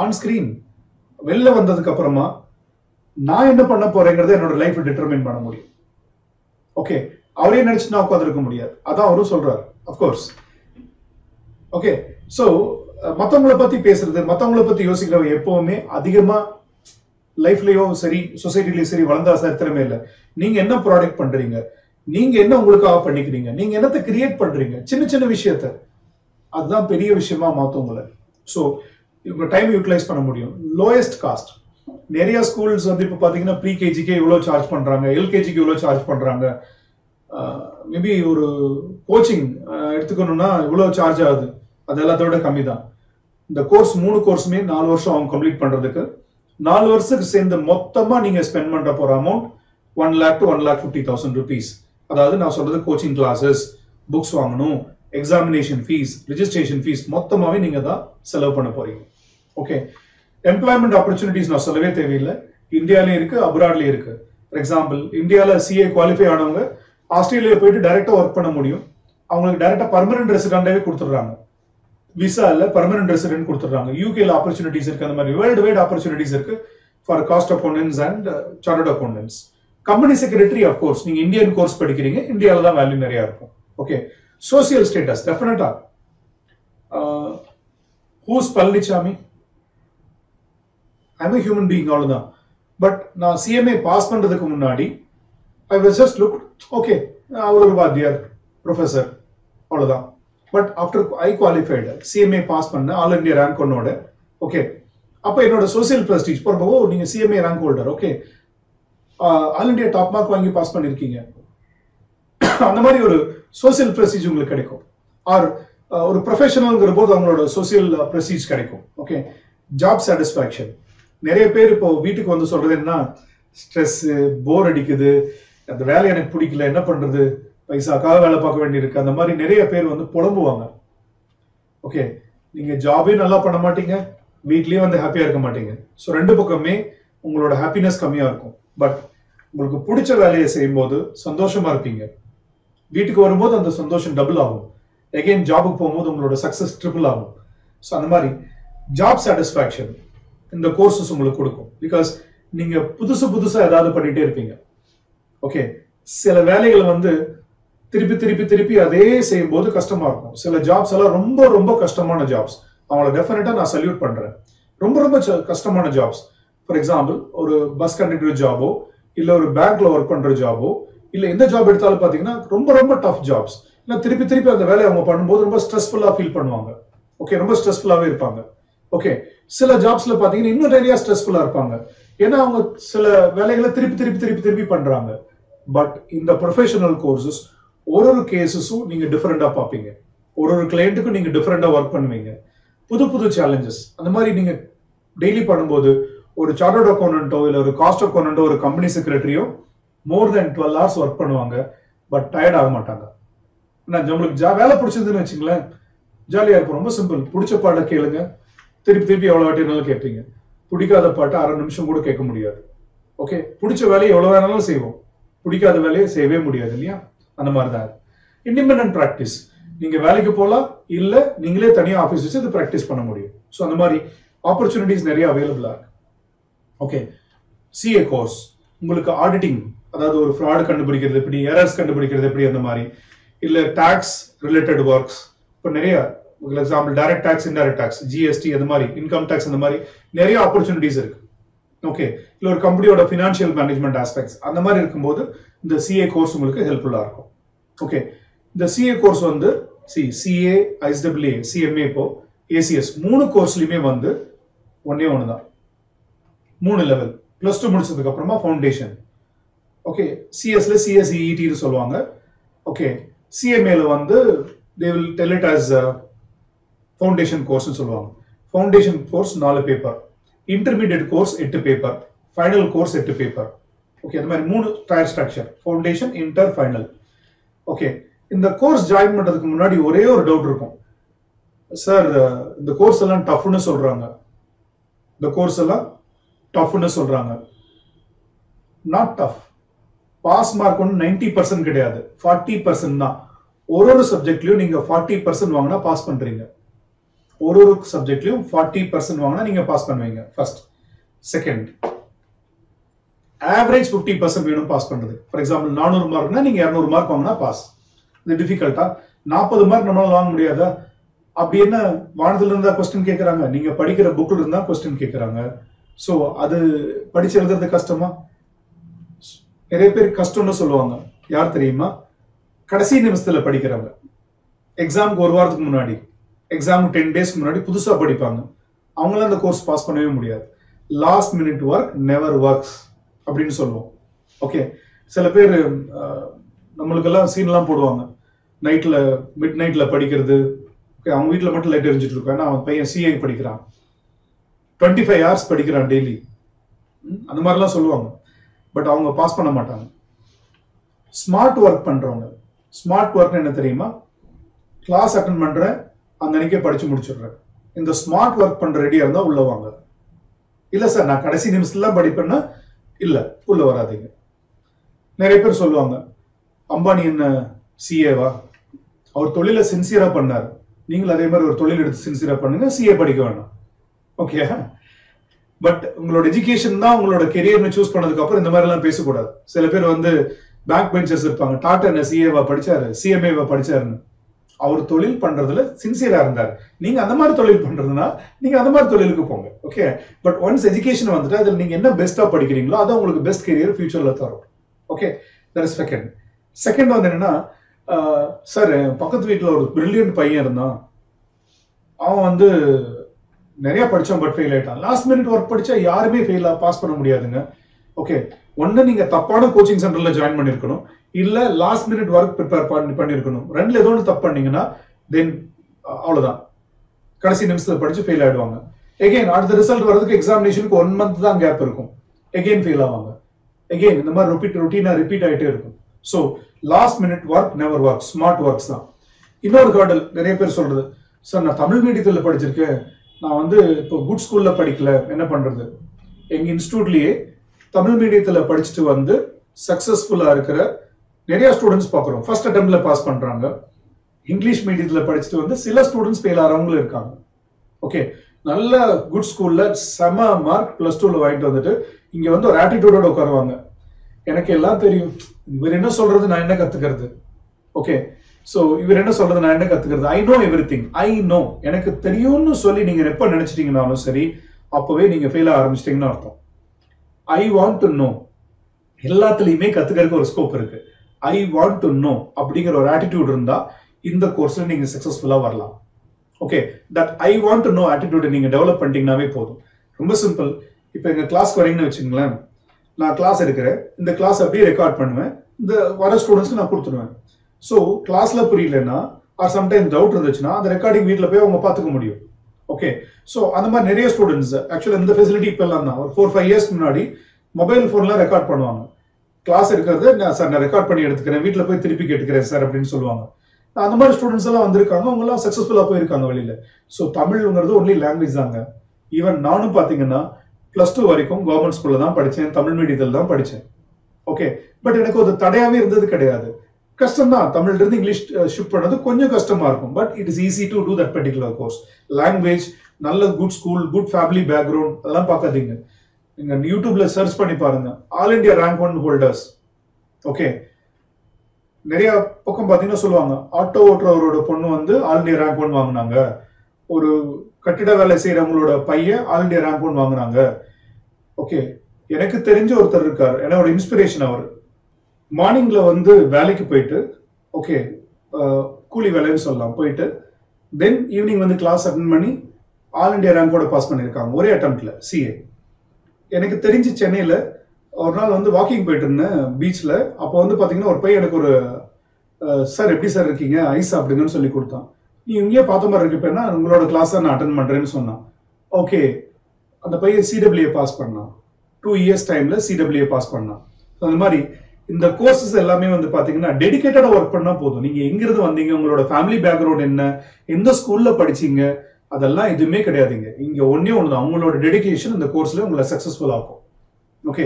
ஆன் ஸ்கிரீன் வெளில வந்ததுக்கு அப்புறமா நான் என்ன பண்ண போறேங்கிறத என்னோட லைஃப் டிட்டர்மைன் பண்ண முடியும். ஓகே அவரே நினைச்சு நான் உட்காந்துருக்க முடியாது. அதான் அவரும் சொல்றாரு. அப்கோர்ஸ் ஓகே ஸோ மற்றவங்கள பத்தி பேசுறது மற்றவங்கள பத்தி யோசிக்கிறவங்க எப்பவுமே அதிகமா லைஃப்லயும் சரி சொசைட்டிலயும் சரி வளர்ந்தா சரித்திரமே இல்லை. நீங்க என்ன ப்ராடக்ட் பண்றீங்க? நீங்க என்ன உங்களுக்காக பண்ணிக்கிறீங்க? நீங்க என்னத்தை கிரியேட் பண்றீங்க? சின்ன சின்ன விஷயத்த. அதுதான் பெரிய விஷயமா மாத்தும் உங்களை. ஸோ இவங்க டைம் யூட்டிலைஸ் பண்ண முடியும். லோயஸ்ட் காஸ்ட் நிறைய ஸ்கூல்ஸ் வந்து இப்போ பார்த்தீங்கன்னா ப்ரீ கேஜிக்கே இவ்வளோ சார்ஜ் பண்ணுறாங்க எல்கேஜிக்கு இவ்வளோ சார்ஜ் பண்றாங்க. மேபி ஒரு கோச்சிங் எடுத்துக்கணும்னா இவ்வளோ சார்ஜ் ஆகுது. அது எல்லாத்தோட கம்மி தான் இந்த கோர்ஸ் மூணு கோர்ஸுமே நாலு வருஷம் அவங்க கம்ப்ளீட் பண்றதுக்கு. நாலு வருஷத்துக்கு சேர்ந்து மொத்தமாக நீங்க ஸ்பெண்ட் பண்ணுற போகிற amount one lakh to one lakh fifty thousand rupees அதாவது நான் சொல்றது கோச்சிங் கிளாஸஸ் புக்ஸ் வாங்கணும் எக்ஸாமினேஷன் ஃபீஸ் ரிஜிஸ்ட்ரேஷன் ஃபீஸ் மொத்தமாகவே நீங்க தான் செலவு பண்ண போறீங்க. ஓகே எம்ப்ளாய்மெண்ட் ஆப்பர்ச்சுனிட்டிஸ் நான் சொல்லவே தேவையில்லை. இந்தியாலையும் இருக்கு அப்ராட்லயும் இருக்கு. ஃபார் எக்ஸாம்பிள் இந்தியாவில் சிஏ குவாலிஃபை ஆனவங்க ஆஸ்திரேலியா போயிட்டு டைரக்டா ஒர்க் பண்ண முடியும். அவங்களுக்கு டைரக்டா பர்மனன்ட் ரெசிடென்டாவே கொடுத்துடுறாங்க. விசா இல்ல பர்மனன்ட் ரெசிடென்ட் கொடுத்துட்றாங்க. யூகேல ஆப்பர்ச்சுனிட்டிஸ் இருக்கு அந்த மாதிரி வேர்ல்டு வைட் ஆப்பர்ச்சுனிட்டிஸ் இருக்கு for cost accountants and chartered accountants company secretary course நீங்க இந்தியன் கோர்ஸ் படிக்கிறீங்க இந்தியாவில தான் வேல்யூ நிறைய இருக்கும். ஓகே சோசியல் ஸ்டேட்டஸ் டெஃபினட்டா who's Palanisamy I'm a human being அவ்வளோதான் பட் நான் சிஎம்ஏ பாஸ் பண்ணுறதுக்கு முன்னாடி I was just look okay அவர் ஒரு வாத்தியார் ப்ரொஃபசர் அவ்வளோதான் but after I qualified CMA pass பண்ண ஆல் இண்டியா ரேங்க் ஒன்னோட ஓகே அப்போ என்னோட சோசியல் ப்ரெஸ்டீஜ் போகிறப்போ நீங்கள் CMA rank holder okay all India top mark வாங்கி பாஸ் பண்ணியிருக்கீங்க அந்த மாதிரி ஒரு சோசியல் ப்ரெஸ்டீஜ் உங்களுக்கு கிடைக்கும். ஆர் ஒரு ப்ரொஃபஷனல்ங்கிற போது அவங்களோட சோசியல் ப்ரெஸ்டீஜ் கிடைக்கும் ஓகே ஜாப் சாட்டிஸ்ஃபேக்ஷன் நிறைய பேர் இப்போ வீட்டுக்கு வந்து சொல்றது என்ன ஸ்ட்ரெஸ் போர் அடிக்குது அந்த வேலை எனக்கு பிடிக்கல என்ன பண்றது? பைசாக்காக வேலை பார்க்க வேண்டியிருக்கு. அந்த மாதிரி நிறைய பேர் வந்து புலம்புவாங்க. ஓகே நீங்க ஜாபே நல்லா பண்ண மாட்டீங்க வீட்லயே வந்து ஹாப்பியா இருக்க மாட்டீங்க. ஸோ ரெண்டு பக்கமே உங்களோட ஹாப்பினஸ் கம்மியா இருக்கும். பட் உங்களுக்கு பிடிச்ச வேலையை செய்யும் போது சந்தோஷமா இருப்பீங்க. வீட்டுக்கு வரும்போது அந்த சந்தோஷம் டபுள் ஆகும். எகைன் ஜாபுக்கு போகும்போது உங்களோட சக்சஸ் ட்ரிபிள் ஆகும். ஸோ அந்த மாதிரி ஜாப் சாட்டிஸ்ஃபேக்ஷன் இந்த கோர்சஸ் உங்களுக்கு கொடுக்கும். பிகாஸ் நீங்க புதுசு புதுசா ஏதாவது பண்ணிட்டே இருப்பீங்க. ஓகே சில வேலைகளை வந்து திருப்பி திருப்பி திருப்பி அதே செய்யும் போது கஷ்டமா இருக்கும். சில ஜாப்ஸ் எல்லாம் ரொம்ப ரொம்ப கஷ்டமான ஜாப்ஸ் அவங்கள டெஃபினட்டா நான் சல்யூட் பண்றேன். ரொம்ப ரொம்ப கஷ்டமான ஜாப்ஸ் ஃபார் எக்ஸாம்பிள் ஒரு பஸ் கண்டக்டர் ஜாபோ இல்ல ஒரு பேங்க்ல ஒர்க் பண்ற ஜாபோ இல்ல எந்த ஜாப் எடுத்தாலும் பாத்தீங்கன்னா ரொம்ப ரொம்ப டஃப் ஜாப்ஸ் இல்ல திருப்பி திருப்பி அந்த வேலையை அவங்க பண்ணும்போது ரொம்ப ஸ்ட்ரெஸ்ஃபுல்லா ஃபீல் பண்ணுவாங்க. ஓகே ரொம்ப ஸ்ட்ரெஸ்ஃபுல்லாவே இருப்பாங்க. ஓகே சில ஜாப்ஸ்ல பாத்தீங்கன்னா இன்னும் நிறைய ஸ்ட்ரெஸ்ஃபுல்லா இருப்பாங்க. ஏன்னா அவங்க சில வேலைகளை திருப்பி திருப்பி திருப்பி திருப்பி பண்றாங்க. பட் இந்த ப்ரொஃபஷனல் கோர்சஸ் ஒரு ஒரு கேசஸும் நீங்க டிஃப்ரெண்டா பார்ப்பீங்க ஒரு ஒரு கிளையண்ட்டுக்கும் நீங்க டிஃப்ரெண்டா ஒர்க் பண்ணுவீங்க. புது புது சேலஞ்சஸ் அந்த மாதிரி நீங்க டெய்லி பண்ணும்போது ஒரு சார்ட்டர்ட் அக்கௌண்டன்ட்டோ இல்ல ஒரு காஸ்ட் அக்கௌண்டன்ட்டோ ஒரு company செக்ரட்டரியோ more then twelve hours work பண்ணுவாங்க. பட் டயர்ட் ஆக மாட்டாங்க. நம்மளுக்கு ஜா வேலை பிடிச்சதுன்னு வச்சுங்களேன் ஜாலியா இருக்கும். ரொம்ப சிம்பிள் பிடிச்ச பாட கேளுங்க. திருப்பி திருப்பி எவ்வளவு வாட்டி வேணாலும் கேட்பீங்க. பிடிக்காத பாட்டை அரை நிமிஷம் கூட கேட்க முடியாது. ஓகே பிடிச்ச வேலையை எவ்வளவு வேணாலும் செய்வோம். பிடிக்காத வேலையை செய்யவே முடியாது இல்லையா? அந்த மாதிரி தான் இண்டிபெண்டன்ட் ப்ராக்டிஸ் நீங்க வேலைக்கு போகலாம் இல்ல நீங்களே தனியா ஆஃபீஸ் வச்சு இது ப்ராக்டிஸ் பண்ண முடியும். ஸோ அந்த மாதிரி ஆப்பர்ச்சுனிட்டிஸ் நிறைய அவைலபிளா இருக்கு. ஓகே சிஏ கோர்ஸ் உங்களுக்கு ஆடிட்டிங் அதாவது ஒரு ஃப்ராடு கண்டுபிடிக்கிறது எப்படி எரர்ஸ் கண்டுபிடிக்கிறது எப்படி அந்த மாதிரி. இல்ல டாக்ஸ் ரிலேட்டட் ஒர்க்ஸ் இப்போ நிறைய example direct tax indirect tax GST அது மாதிரி இன்கம் டாக்ஸ் அந்த மாதிரி நிறைய ஆப்பர்ச்சுனிட்டிஸ் இருக்கு. ஓகே இல்லை ஒரு கம்பெனியோட ஃபினான்ஷியல் மேனேஜ்மெண்ட் ஆஸ்பெக்ட்ஸ் அந்த மாதிரி இருக்கும்போது இந்த சிஏ கோர்ஸ் உங்களுக்கு ஹெல்ப்ஃபுல்லாக இருக்கும். ஓகே இந்த சிஏ கோர்ஸ் வந்து சி சிஏ ஐஸ்டபிள்யூஏ சிஎம்ஏ இப்போ ஏசிஎஸ் மூணு கோர்ஸ்லையுமே வந்து ஒன்னே ஒன்று தான் மூணு லெவல் பிளஸ் டூ முடிச்சதுக்கு அப்புறமா ஃபவுண்டேஷன் ஓகே சிஎஸ்ல சிஎஸ்இஇடின்னு சொல்லுவாங்க. ஓகே சிஎம்ஏல வந்து they will tell it as foundation கோர்ஸ்னு சொல்லுவாங்க. ஃபவுண்டேஷன் கோர்ஸ் நாலு பேப்பர் இன்டர்மீடியட் கோர்ஸ் எட்டு பேப்பர் ஃபைனல் கோர்ஸ் எட்டு பேப்பர் ஓகே அந்த மாதிரி மூணு tier structure foundation inter final okay இந்த கோர்ஸ் ஜாயின் பண்ணுறதுக்கு முன்னாடி ஒரே ஒரு டவுட் இருக்கும். சார் இந்த கோர்ஸ் எல்லாம் டஃப்னு சொல்றாங்க. இந்த கோர்ஸ் எல்லாம் டஃப்னு சொல்றாங்க. நாட் டஃப் பாஸ் மார்க் ஒன்று நைன்டி பர்சன்ட் கிடையாது. ஃபார்ட்டி பர்சன்ட் தான். ஒரு ஒரு சப்ஜெக்ட்லயும் நீங்க ஃபார்ட்டி பர்சன்ட் வாங்கினா பாஸ் பண்றீங்க. ஒரு ஒரு சப்ஜெக்ட்லயும் ஃபார்ட்டி பர்சன்ட் வாங்கினா நீங்க பாஸ் பண்ணுவீங்க first second average fifty percent வேணும் பாஸ் பண்றது ஃபார் எக்ஸாம்பிள் நானூறு மார்க்னா நீங்க இரநூறு மார்க் வாங்கினா பாஸ் இது டிஃபிகல்ட்டா நாற்பது மார்க் நம்மளால வாங்க முடியாதா? அப்படி என்ன வானத்துல இருந்தா கொஸ்டின் கேட்கறாங்க நீங்க படிக்கிற புக்ல இருந்தா கொஸ்டின் கேட்கறாங்க ஸோ அது படிச்சு எழுதுறது கஷ்டமா? நிறைய பேர் கஷ்டம்னு சொல்லுவாங்க. யார் தெரியுமா? கடைசி நிமிஷத்துல படிக்கிறவங்க. எக்ஸாமுக்கு ஒரு வாரத்துக்கு முன்னாடி. எக்ஸாம் டென் டேஸ்க்கு முன்னாடி புதுசாக படிப்பாங்க. அவங்களாம் அந்த கோர்ஸ் பாஸ் பண்ணவே முடியாது. Last minute work never works அப்படின்னு சொல்லுவோம். ஓகே சில பேர் நம்மளுக்கெல்லாம் சீன்லாம் போடுவாங்க. நைட்டில் மிட் நைட்டில் படிக்கிறது. ஓகே அவங்க வீட்டில் மட்டும் லைட் எரிஞ்சிட்டு இருக்கும். ஏன்னா அவன் பையன் சிஏ படிக்கிறான். டுவெண்ட்டி ஃபைவ் ஹவர்ஸ் படிக்கிறான் டெய்லி அந்த மாதிரிலாம் சொல்லுவாங்க. பட் அவங்க பாஸ் பண்ண மாட்டாங்க. ஸ்மார்ட் ஒர்க் பண்ணுறவங்க ஸ்மார்ட் ஒர்க்னு என்ன தெரியுமா? கிளாஸ் அட்டன் பண்ணுற அந்த அன்னைக்கே படிச்சு முடிச்சிடுறேன். இந்த ஸ்மார்ட் ஒர்க் பண்ற ரெடியா இருந்தா உள்ள வாங்க. இல்ல சார் நான் கடைசி நிமிஷத்துல படிப்பேன்னா இல்ல உள்ள வராதீங்க. நிறைய பேர் சொல்லுவாங்க அம்பானி என்ன சிஏவா அவர் தொழிலை சின்சியரா பண்ணார். நீங்களும் அதே மாதிரி ஒரு தொழில் எடுத்து சின்சியரா பண்ணுங்க சிஏ படிக்க வேண்டாம் ஓகே பட் உங்களோட எஜுகேஷன் தான் உங்களோட கெரியர்னு சூஸ் பண்ணதுக்கு அப்புறம் இந்த மாதிரி எல்லாம் பேசக்கூடாது. சில பேர் வந்து பேங்க் பெஞ்சர்ஸ் இருப்பாங்க. டாட்டா என்ன சிஏவா படிச்சாரு? சிஎம்ஏவா படிச்சாருன்னு. அவர் தொழில் பண்றதுல சின்சியரா இருந்தார். நீங்க அந்த மாதிரி தொழில் பண்றதுனா நீங்க அந்த மாதிரி தொழிலுக்கு போங்க. ஓகே பட் ஒன்ஸ் எஜுகேஷன் வந்துட்டு அதுல நீங்க என்ன பெஸ்டா படிக்கிறீங்களோ அதான் உங்களுக்கு பெஸ்ட் கெரியர் ஃபியூச்சர்ல தரும். Okay that is second second வந்து என்னன்னா சார் பக்கத்து வீட்டில் ஒரு பிரில்லியன்ட் பையன் இருந்தான். அவன் வந்து நிறைய படிச்சான் பட் ஃபெயில் ஆயிட்டான். லாஸ்ட் மினிட் ஒர்க் படிச்சா யாருமே ஃபெயில் பாஸ் பண்ண முடியாதுங்க. ஓகே ஒன்று நீங்க தப்பான கோச்சிங் சென்டர்ல ஜாயின் பண்ணிருக்கணும். இல்ல லாஸ்ட் மினிட் ஒர்க் ப்ரிப்பேர் பண்ணி பண்ணிருக்கணும். ரெண்டுல ஏதோ ஒன்று தப்பு பண்ணீங்கன்னா தென் அவ்வளவுதான். கடைசி நிமிஷத்துல படிச்சு ஃபெயில் ஆயிடுவாங்க. எகைன் அடுத்த ரிசல்ட் வரதுக்கு எக்ஸாமினேஷனுக்கு ஒன் மந்த் தான் கேப் இருக்கும். எகைன் ஃபெயில் ஆவாங்க. எகைன் இந்த மாதிரி ரிப்பீட் ரொட்டீனா ரிப்பீட் ஆகிட்டே இருக்கும். So last minute work never work smart works தான். இன்னொரு ஹர்டல் நிறைய பேர் சொல்றது. சார் நான் தமிழ் மீடியத்தில் படிச்சிருக்கேன். நான் வந்து இப்போ குட் ஸ்கூல்ல படிக்கல. என்ன பண்றது? எங்க இன்ஸ்டியூட்லயே தமிழ் மீடியத்தில் படிச்சுட்டு வந்து சக்சஸ்ஃபுல்லா இருக்கிற நிறைய ஸ்டூடெண்ட்ஸ் பார்க்குறோம். ஃபர்ஸ்ட் அட்டம்ப்ட்ல பாஸ் பண்றாங்க. இங்கிலீஷ் மீடியத்துல படிச்சுட்டு வந்து சில ஸ்டூடெண்ட்ஸ் ஃபெயில் ஆகிறவங்களும் இருக்காங்க. ஓகே நல்ல குட் ஸ்கூல்ல செம மார்க் பிளஸ் டூல வாங்கிட்டு வந்துட்டு இங்க வந்து ஒரு ஆட்டிடியூடோட உட்காருவாங்க. எனக்கு எல்லாம் தெரியும். இவர் என்ன சொல்றது நான் என்ன கத்துக்கிறது? ஓகே ஸோ இவர் என்ன சொல்றது நான் என்ன கத்துக்கிறது? I know everything I know எனக்கு தெரியும்னு சொல்லி நீங்க எப்ப நினைச்சிட்டீங்கனாலும் சரி அப்பவே நீங்க ஃபெயில் ஆரம்பிச்சிட்டீங்கன்னு அர்த்தம். ஐ வாண்ட் டு நோ எல்லாத்துலயுமே கத்துக்கிறதுக்கு ஒரு ஸ்கோப் இருக்கு. ஐ வாண்ட் டு நோ அப்படிங்கிற ஒரு ஆட்டிடியூட் இருந்தா இந்த கோர்ஸ்ல நீங்க சக்சஸ்ஃபுல்லா வரலாம். Okay that I want to know attitude நீங்க டெவலப் பண்ணிட்டீங்கன்னாவே போதும். ரொம்ப சிம்பிள் இப்போ எங்க கிளாஸ் வரீங்கன்னு வச்சுங்களேன் நான் கிளாஸ் எடுக்கிறேன். இந்த கிளாஸ் அப்படியே ரெக்கார்ட் பண்ணுவேன். இந்த வர ஸ்டூடெண்ட்ஸ்க்கு நான் கொடுத்துருவேன். ஸோ கிளாஸ்ல புரியலன்னா ஆர் சம்டைம் டவுட் இருந்துச்சுன்னா அந்த ரெக்கார்டிங் வீட்டில் போய் அவங்க பார்த்துக்க முடியும். ஓகே ஸோ அந்த மாதிரி நிறைய ஸ்டூடெண்ட்ஸ் ஆக்சுவலாக இந்த ஃபெசிலிட்டி இப்போ எல்லாம் தான். ஒரு ஃபோர் ஃபைவ் இயர்ஸ் முன்னாடி மொபைல் ஃபோன்லாம் ரெக்கார்ட் பண்ணுவாங்க. கிளாஸ் இருக்கிறது நான் சார் நான் ரெக்கார்ட் பண்ணி எடுத்துக்கிறேன் வீட்டில் போய் திருப்பி கேட்டுக்கிறேன் சார் அப்படின்னு சொல்லுவாங்க. அந்த மாதிரி ஸ்டூடெண்ட்ஸ் எல்லாம் வந்திருக்காங்க அவங்க எல்லாம் போயிருக்காங்க வெளியில. ஸோ தமிழ்ங்கிறது ஒன்லி லாங்குவேஜ் தாங்க. ஈவன் நானும் பார்த்தீங்கன்னா ப்ளஸ் டூ வரைக்கும் கவர்மெண்ட் ஸ்கூல்ல தான் படித்தேன் தமிழ் மீடியத்தில் தான் படித்தேன் ஓகே பட் எனக்கு ஒரு தடையாகவே இருந்தது கிடையாது. கஷ்டம் தான். தமிழ்ல இருந்து இங்கிலீஷ் ஷிஃப்ட் uh, பண்ணது கொஞ்சம் கஷ்டமா இருக்கும். But it is easy to do that particular course language நல்ல good school good family background அதெல்லாம் பார்க்காதீங்க. நீங்க யூடியூப்ல சர்ச் பண்ணி பாருங்க. All India rank one holders okay நிறைய பக்கம் பார்த்தீங்கன்னா சொல்லுவாங்க ஆட்டோ ஓட்டுறவரோட பொண்ணு வந்து ஆல் இந்தியா ரேங்க் ஒன் வாங்கினாங்க. ஒரு கட்டிட வேலை செய்யறவங்களோட பையன் ஆல் இந்தியா ரேங்க் ஒன் வாங்கினாங்க. ஓகே எனக்கு தெரிஞ்ச ஒருத்தர் இருக்கார். என்னோட இன்ஸ்பிரேஷன் அவர். மார்னிங்ல வந்து வேலைக்கு போயிட்டு ஓகே கூலி வேலைன்னு சொல்லலாம். போயிட்டு தென் ஈவினிங் வந்து கிளாஸ் அட்டன் பண்ணி ஆல் இந்தியா ரேங்கோட பாஸ் பண்ணியிருக்காங்க. ஒரே அட்டம்ப்ட்ல சிஏ எனக்கு தெரிஞ்சு சென்னையில ஒரு நாள் வந்து வாக்கிங் போயிட்டு இருந்தேன் பீச்ல அப்போ வந்து பாத்தீங்கன்னா ஒரு பையன் எனக்கு ஒரு சார் எப்படி சார் இருக்கீங்க? ஐஸ் அப்படிங்கன்னு சொல்லி கொடுத்தான். நீ இங்கேயே பார்த்த மாதிரி இருக்கு உங்களோட கிளாஸ் நான் அட்டன் பண்றேன்னு சொன்னான். ஓகே அந்த பையன் சிடபிள்யூ பாஸ் பண்ணான். டூ இயர்ஸ் டைம்ல சிடபிள்யூ பாஸ் பண்ணான். அந்த மாதிரி இந்த கோர்சஸ் எல்லாமே வந்து பாத்தீங்கன்னா டெடிக்கேட்டடா ஒர்க் பண்ணா போதும். நீங்க எங்கிருந்து வந்தீங்க? உங்களோட ஃபேமிலி பேக்ரவுண்ட் என்ன? எந்த ஸ்கூல்ல படிச்சீங்க? அதெல்லாம் எதுவுமே கிடையாதுங்க. இங்க ஒன்னே ஒண்ணுதான். அவங்களோட டெடிகேஷன் இந்த கோர்ஸ்ல உங்களை சக்சஸ்ஃபுல் ஆகும் ஓகே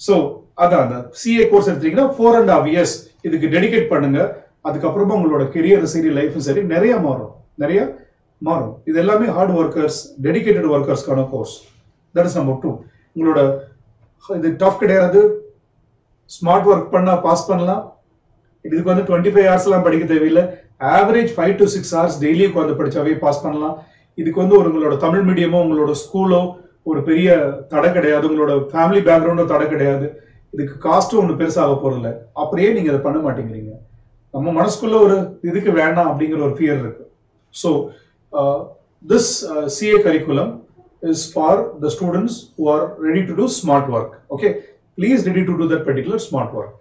சோ அதான் அந்த சிஏ கோர்ஸ் எடுத்தீங்கன்னா ஃபோர் அண்ட் ஹாஃப் இயர்ஸ் இதுக்கு டெடிகேட் பண்ணுங்க. அதுக்கப்புறமா உங்களோட கெரியர் சரி லைஃப்பும் சரி நிறைய மாறும். நிறைய மாறும். இது எல்லாமே heart workers dedicated ஒர்க்கர்ஸ்க்கான course that is number two உங்களோட இது டஃப் கிடையாது. ஸ்மார்ட் ஒர்க் பண்ணா பாஸ் பண்ணலாம். இதுக்கு வந்து டுவெண்ட்டி ஃபைவ் ஹவர்ஸ் எல்லாம் படிக்க தேவையில்லை. Average five to six hours daily உட்காந்து படிச்சாவே பாஸ் பண்ணலாம். இதுக்கு வந்து ஒரு உங்களோட தமிழ் மீடியமோ உங்களோட ஸ்கூலோ ஒரு பெரிய தடை கிடையாது. உங்களோட ஃபேமிலி பேக்ரவுண்டோ தடை கிடையாது. இதுக்கு காஸ்ட்டும் ஒன்றும் பெருசாக போறதில்ல. அப்படியே நீங்க அதை பண்ண மாட்டேங்கிறீங்க. நம்ம மனசுக்குள்ள ஒரு இதுக்கு வேண்டாம் அப்படிங்கிற ஒரு ஃபியர் இருக்கு. So this CA curriculum is for the students who are ready to do smart work okay please ready to do that particular smart work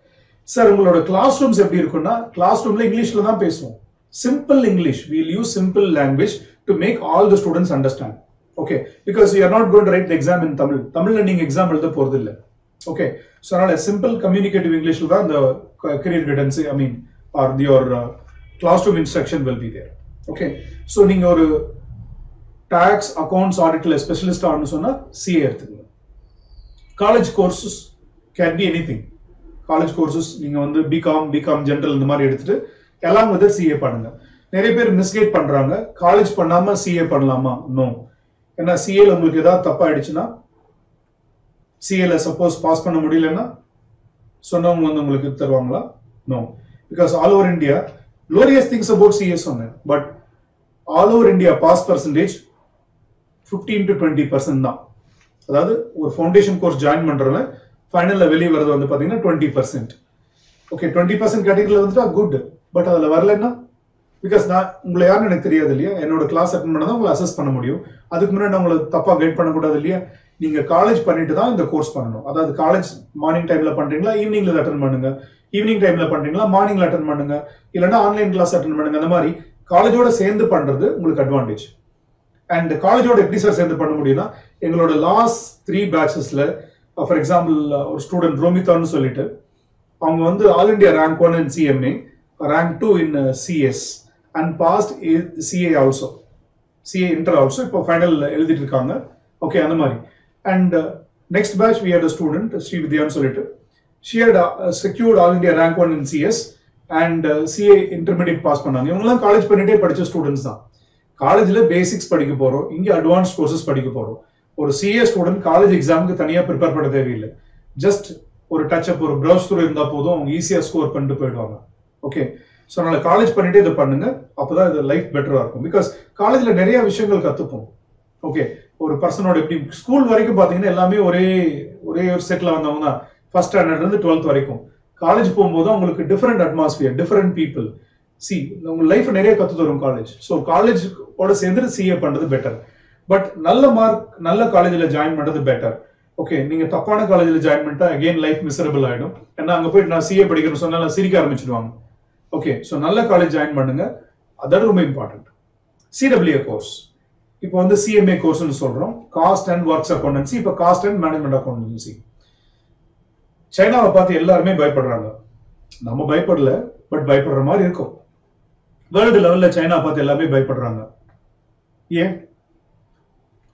sir உங்களோட கிளாஸ் ரூம்ஸ் எப்படி இருக்கும்னா கிளாஸ் ரூம்ல இங்கிலீஷ்ல தான் பேசுவோம். Simple English we'll use simple language to make all the students understand okay because you are not going write exam in Tamil தமிழ்ல நீங்க எக்ஸாம் எழுத போறது இல்லை ஓகே ஸோ அதனால சிம்பிள் கம்யூனிகேட்டிவ் இங்கிலீஷில் தான் இந்த career guidance I mean or your class room instruction will be there okay so நீங்க ஒரு டாக்ஸ் அக்கௌண்ட்ஸ் ஆடிட்ல ஸ்பெஷலிஸ்ட் ஆகணும்னு சொன்னா சிஏ எடுத்துக்கோங்க. College courses can be anything college courses நீங்க வந்து பிகாம் பிகாம் ஜென்ரல் இந்த மாதிரி எடுத்துட்டு எல்லாம் வந்து சிஏ பண்ணுங்க. நிறைய பேர் மிஸ்கைட் பண்றாங்க. காலேஜ் பண்ணாம சிஏ பண்ணலாமா? நோ ஏன்னா சிஏல உங்களுக்கு ஏதாவது தப்பா ஆயிடுச்சுன்னா சிஏல சப்போஸ் பாஸ் பண்ண முடியலன்னா சொன்னவங்க வந்து உங்களுக்கு தருவாங்களா? No because all over India glorious things about CA சொன்னேன். But all over India pass percentage fifteen to twenty percent தான். அதாவது ஒரு ஃபவுண்டேஷன் கோர்ஸ் ஜாயின் பண்றவங்க ஃபைனல்ல வெளியே வர்றது வந்து பாத்தீங்கன்னா twenty percent okay twenty percent கேட்டகரியில் வந்துட்டா குட் பட் அதுல வரலன்னா பிகாஸ் நான் உங்களை யாருன்னு எனக்கு தெரியாது இல்லையா? என்னோட கிளாஸ் அட்டன் பண்ண தான் உங்களை அசஸ் பண்ண முடியும். அதுக்கு முன்னாடி நான் உங்களை தப்பா கைட் பண்ணக்கூடாது இல்லையா? நீங்க காலேஜ் பண்ணிட்டு தான் இந்த கோர்ஸ் பண்ணணும். அதாவது காலேஜ் மார்னிங் டைம்ல பண்றீங்களா ஈவினிங்ல அட்டன் பண்ணுங்க. ஈவினிங் டைம்ல பண்றீங்களா மார்னிங்ல அட்டன் பண்ணுங்க. இல்லைன்னா ஆன்லைன் கிளாஸ் அட்டன் பண்ணுங்க. அந்த மாதிரி காலேஜோட சேர்ந்து பண்றது உங்களுக்கு அட்வான்டேஜ் அண்ட் காலேஜோட எப்படி சார் சேர்ந்து பண்ண முடியும்னா எங்களோட லாஸ்ட் த்ரீ பேட்சஸ்ல ஃபார் எக்ஸாம்பிள் ஒரு ஸ்டூடெண்ட் ரோமிதான்னு சொல்லிட்டு அவங்க வந்து all India rank one in CMA rank two in CS and passed CA also CA inter also இப்போ ஃபைனல் எழுதிட்டு இருக்காங்க ஓகே அந்த மாதிரி. And next batch we had a student Sri வித்யான்னு சொல்லிட்டு. She had secured all India rank one in CS and CA intermediate pass பண்ணாங்க. இவங்கெல்லாம் காலேஜ் பண்ணிட்டே படித்த ஸ்டூடெண்ட்ஸ் தான். காலேஜில் பேசிக்ஸ் படிக்க போகிறோம் இங்கே அட்வான்ஸ் கோர்சஸ் படிக்க போகிறோம் ஒரு சிஏ ஸ்டூடெண்ட் காலேஜ் எக்ஸாமுக்கு தனியாக ப்ரிப்பேர் பண்ண தேவையில்லை. ஜஸ்ட் ஒரு டச் அப் ஒரு ப்ரௌஸ் த்ரூ இருந்தால் போதும். அவங்க ஈஸியாக ஸ்கோர் பண்ணிட்டு போயிடுவாங்க. ஓகே ஸோ அதனால் காலேஜ் பண்ணிட்டே இதை பண்ணுங்க. அப்போதான் இது லைஃப் பெட்டராக இருக்கும். பிகாஸ் காலேஜ்ல நிறைய விஷயங்கள் கத்துப்போம். ஓகே ஒரு பர்சனோட எப்படி ஸ்கூல் வரைக்கும் பார்த்தீங்கன்னா எல்லாமே ஒரே ஒரே ஒரு செட்டில் வந்தவங்க தான். ஃபர்ஸ்ட் ஸ்டாண்டர்ட்லேருந்து டுவெல்த் வரைக்கும். காலேஜ் போகும்போது உங்களுக்கு different atmosphere different people see உங்க லைஃப் நிறைய கத்து தரும் காலேஜ் ஸோ காலேஜோட சேர்ந்து சிஏ பண்றது பெட்டர் பட் நல்ல மார்க் நல்ல காலேஜில் ஜாயின் பண்றது பெட்டர் ஓகே நீங்க தப்பான காலேஜில் ஜாயின் பண்ணிட்டா அகெயின் லைஃப் மிசரபிள் ஆயிடும். ஏன்னா அங்க போயிட்டு நான் சிஏ படிக்கணும்னு சொன்னா சிரிக்க ஆரம்பிச்சிடுவாங்க. ஓகே ஸோ நல்ல காலேஜ் ஜாயின் பண்ணுங்க. அதர் ரொம்ப இம்பார்ட்டன்ட் சிடபிள்யூ கோர்ஸ் இப்போ வந்து சிஎம்ஏ கோர்ஸ்னு சொல்றோம். காஸ்ட் அண்ட் ஒர்க்ஸ் அக்கௌண்டன்சி இப்போ காஸ்ட் அண்ட் மேனேஜ்மெண்ட் அக்கௌண்டன்சி சைனாவை பார்த்து எல்லாருமே பயப்படுறாங்க. நம்ம பயப்படல பட் பயப்படுற மாதிரி இருக்கும். வேர்ல்டு லெவல்ல சைனா பார்த்து எல்லாமே பயப்படுறாங்க. ஏன்?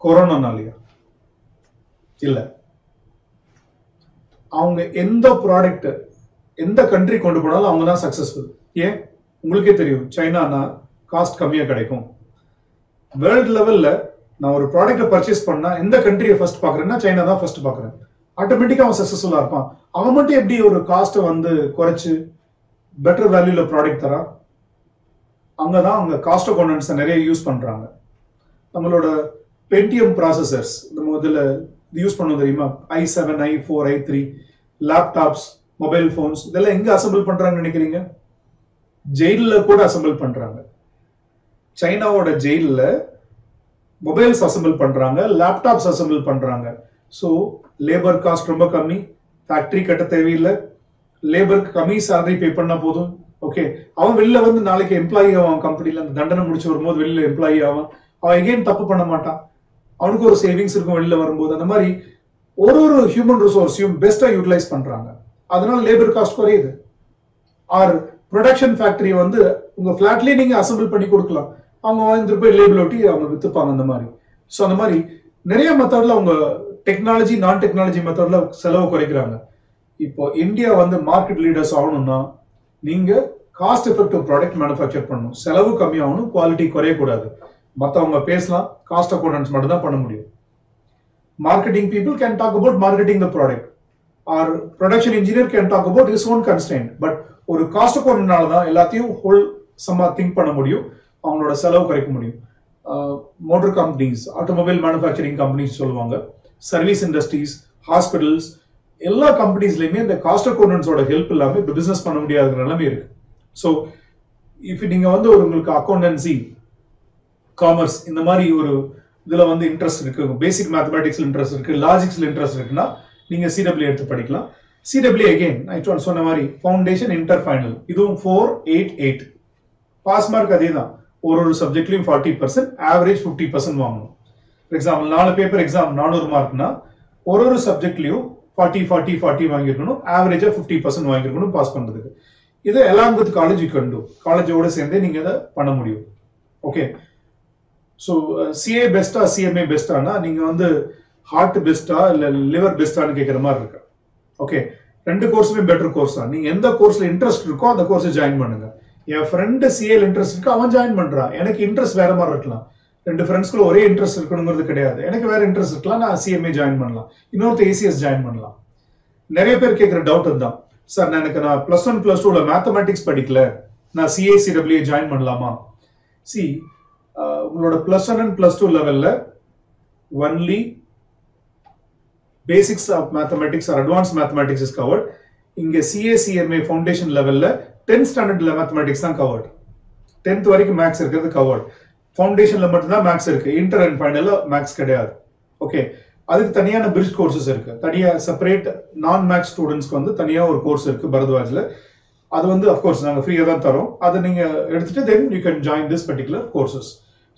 கொரோனானாலயா? இல்ல. அவங்க எந்த ப்ராடக்ட் எந்த கண்ட்ரி கொண்டு போனாலும் அவங்க தான் சக்சஸ்ஃபுல் ஏன்? உங்களுக்கே தெரியும் சைனானா காஸ்ட் கம்மியாக கிடைக்கும். வேர்ல்டு லெவலில் நான் ஒரு ப்ராடக்ட்டை பர்ச்சேஸ் பண்ணால் எந்த கண்ட்ரியை ஃபர்ஸ்ட் பார்க்குறேன்னா சைனா தான் ஃபர்ஸ்ட் பார்க்குறேன். ஆட்டோமேட்டிக்காக அவன் சக்ஸஸ்ஃபுல்லாக இருப்பான். அவன் மட்டும் எப்படி ஒரு காஸ்ட்டை வந்து குறைச்சி பெட்டர் வேல்யூவில் ப்ராடக்ட் தரான் அங்கதான் அவங்க காஸ்ட் அக்கௌண்டன்ஸை நிறைய யூஸ் பண்ணுறாங்க நம்மளோட பென்டிஎம் ப்ராசஸர்ஸ் நம்ம இதில் யூஸ் பண்ணுவோம் தெரியுமா? I seven I four I three laptops mobile phones இதெல்லாம் எங்கே அசம்பிள் பண்ணுறாங்கன்னு நினைக்கிறீங்க? ஜெயிலில் கூட அசம்பிள் பண்றாங்க. சைனாவோட ஜெயிலில் மொபைல்ஸ் அசம்பிள் பண்றாங்க லேப்டாப்ஸ் அசம்பிள் பண்றாங்க. ஸோ லேபர் காஸ்ட் ரொம்ப கம்மி. ஃபேக்டரி கட்ட தேவையில்லை. லேபருக்கு கம்மி சேலரி பே பண்ணா போதும். ஓகே அவன் வெளில வந்து நாளைக்கு எம்ப்ளாயி ஆவான் கம்பெனில அந்த தண்டனை முடிச்சு வரும்போது வெளியில எம்ப்ளாயி ஆவான். அவன் எகெயின் தப்பு பண்ண மாட்டான். அவனுக்கு ஒரு சேவிங்ஸ் இருக்கும் வெளியில வரும்போது. அந்த மாதிரி ஒரு ஒரு ஹியூமன் ரிசோர்ஸையும் பெஸ்டா யூட்டிலைஸ் பண்றாங்க. அதனால லேபர் காஸ்ட் குறையுது. ஆர் ப்ரொடக்ஷன் ஃபேக்டரி வந்து உங்க ஃபிளாட்லயே நீங்க அசம்பிள் பண்ணி கொடுக்கலாம். அவங்க வந்து போய் லேபிள் ஒட்டி அவங்க வித்துப்பாங்க அந்த மாதிரி. ஸோ அந்த மாதிரி நிறைய மெத்தட்ல அவங்க டெக்னாலஜி நான் டெக்னாலஜி மெத்தட்ல செலவு குறைக்கிறாங்க. இப்போ இந்தியா வந்து மார்க்கெட் லீடர்ஸ் ஆகணும்னா நீங்க காஸ்ட் எஃபெக்டிவ் ப்ராடக்ட் மேனுஃபேக்சர் பண்ணணும். செலவு கம்மியாகணும் குவாலிட்டி குறையக்கூடாது மற்றவங்க பேசலாம் காஸ்ட் அக்கௌண்டன்ஸ் மட்டும் தான் பண்ண முடியும். Marketing people can talk about marketing the product or production engineer can talk about is own constant but ஒரு காஸ்ட் அக்கௌண்ட்னால தான் எல்லாத்தையும் ஹோல் சம்மா திங்க் பண்ண முடியும் அவங்களோட செலவு குறைக்க முடியும். Motor companies automobile manufacturing companies சொல்லுவாங்க சர்வீஸ் இண்டஸ்ட்ரீஸ் ஹாஸ்பிட்டல்ஸ் எல்லா கம்பெனிஸ்லையுமே இந்த காஸ்ட் அக்கௌண்டன்ஸோட ஹெல்ப் இல்லாமல் இப்போ பிஸ்னஸ் பண்ண முடியாத நிலைமை இருக்கு. ஸோ இஃப் நீங்கள் வந்து ஒரு உங்களுக்கு அக்கௌண்டன்சி காமர்ஸ் இந்த மாதிரி ஒரு இதில் வந்து இன்ட்ரெஸ்ட் இருக்கு பேசிக் மேத்தமேட்டிக்ஸ்ல இன்ட்ரெஸ்ட் இருக்கு லாஜிக்ஸில் இன்ட்ரெஸ்ட் இருக்குன்னா நீங்க சிடபிள்யூ எடுத்து படிக்கலாம். சிடபிள்யூ அகைன் நான் சொன்ன மாதிரி ஃபவுண்டேஷன் இன்டர் ஃபைனல் இதுவும் four eight eight pass mark அதே தான் ஒரு ஒரு சப்ஜெக்ட்லையும் forty percent average fifty percent வாங்கணும். ஃபார் எக்ஸாம்பிள் நாலு பேப்பர் எக்ஸாம் நானூறு மார்க்னா ஒரு ஒரு சப்ஜெக்ட்லையும் ஃபார்ட்டி ஃபார்ட்டி ஃபார்ட்டி வாங்கியிருக்கணும். ஆவரேஜாக ஃபிஃப்டி பர்சன்ட் வாங்கியிருக்கணும் பாஸ் பண்றதுக்கு. இதை எல்லாம் வித் காலேஜ் கண்டு காலேஜோட சேர்ந்தே நீங்கள் இதை பண்ண முடியும். ஓகே ஸோ சிஏ பெஸ்டா சிஎம்ஏ பெஸ்டானா நீங்கள் வந்து ஹார்ட் பெஸ்டா இல்லை லிவர் பெஸ்டான்னு கேட்குற மாதிரி இருக்கு. ஓகே ரெண்டு கோர்ஸுமே பெட்டர் கோர்ஸ் தான். நீங்க எந்த கோர்ஸ்ல இன்ட்ரெஸ்ட் இருக்கோ அந்த கோர்ஸை ஜாயின் பண்ணுங்க. என் ஃப்ரெண்டு சிஏல இன்ட்ரெஸ்ட் இருக்கு அவன் ஜாயின் பண்றான். எனக்கு இன்ட்ரெஸ்ட் வேற மாதிரி இருக்கலாம். ரெண்டு ஃப்ரெண்ட்ஸ்க்குள்ள ஒரே இன்ட்ரெஸ்ட் இருக்கணுங்கிறது கிடையாது. எனக்கு வேற இன்ட்ரெஸ்ட் இருக்கலாம் நான் சிஎம்ஏ ஜாயின் பண்ணலாம். இன்னொருத்த ஏசிஎஸ் ஜாயின் பண்ணலாம். நிறைய பேர் கேட்குற டவுட் இருந்தான் சார் நான் எனக்கு நான் பிளஸ் ஒன் பிளஸ் டூல மேத்தமெட்டிக்ஸ் படிக்கல. நான் சிஏசிடபிள்யூ ஜாயின் பண்ணலாமா? சி உங்களோட plus one and plus two லெவல்ல only basics of mathematics or advance mathematics is covered இங்க சிஏசிஎம்ஏ ஃபவுண்டேஷன் லெவல்ல டென்த் ஸ்டாண்டர்ட்ல மேத்தமெட்டிக்ஸ் தான் கவர்ட் டென்த் வரைக்கும் மேக்ஸ் இருக்கிறது கவர்ட் ஃபவுண்டேஷன்ல மட்டும்தான் மேக்ஸ் இருக்கு. இன்டர் அண்ட் ஃபைனல்ல மேக்ஸ் கிடையாது. ஓகே அதுக்கு தனியான பிரிட்ஜ் கோர்சஸ் இருக்கு. தனியா செப்பரேட் நான் மேக்ஸ் ஸ்டூடெண்ட்ஸ்க்கு வந்து தனியா ஒரு கோர்ஸ் இருக்கு பரத்வாஜ்ல. அது வந்து அஃப்கோர்ஸ் நாங்க ஃப்ரீயா தான் தரோம். அதை நீங்க எடுத்துட்டு then you can join this particular courses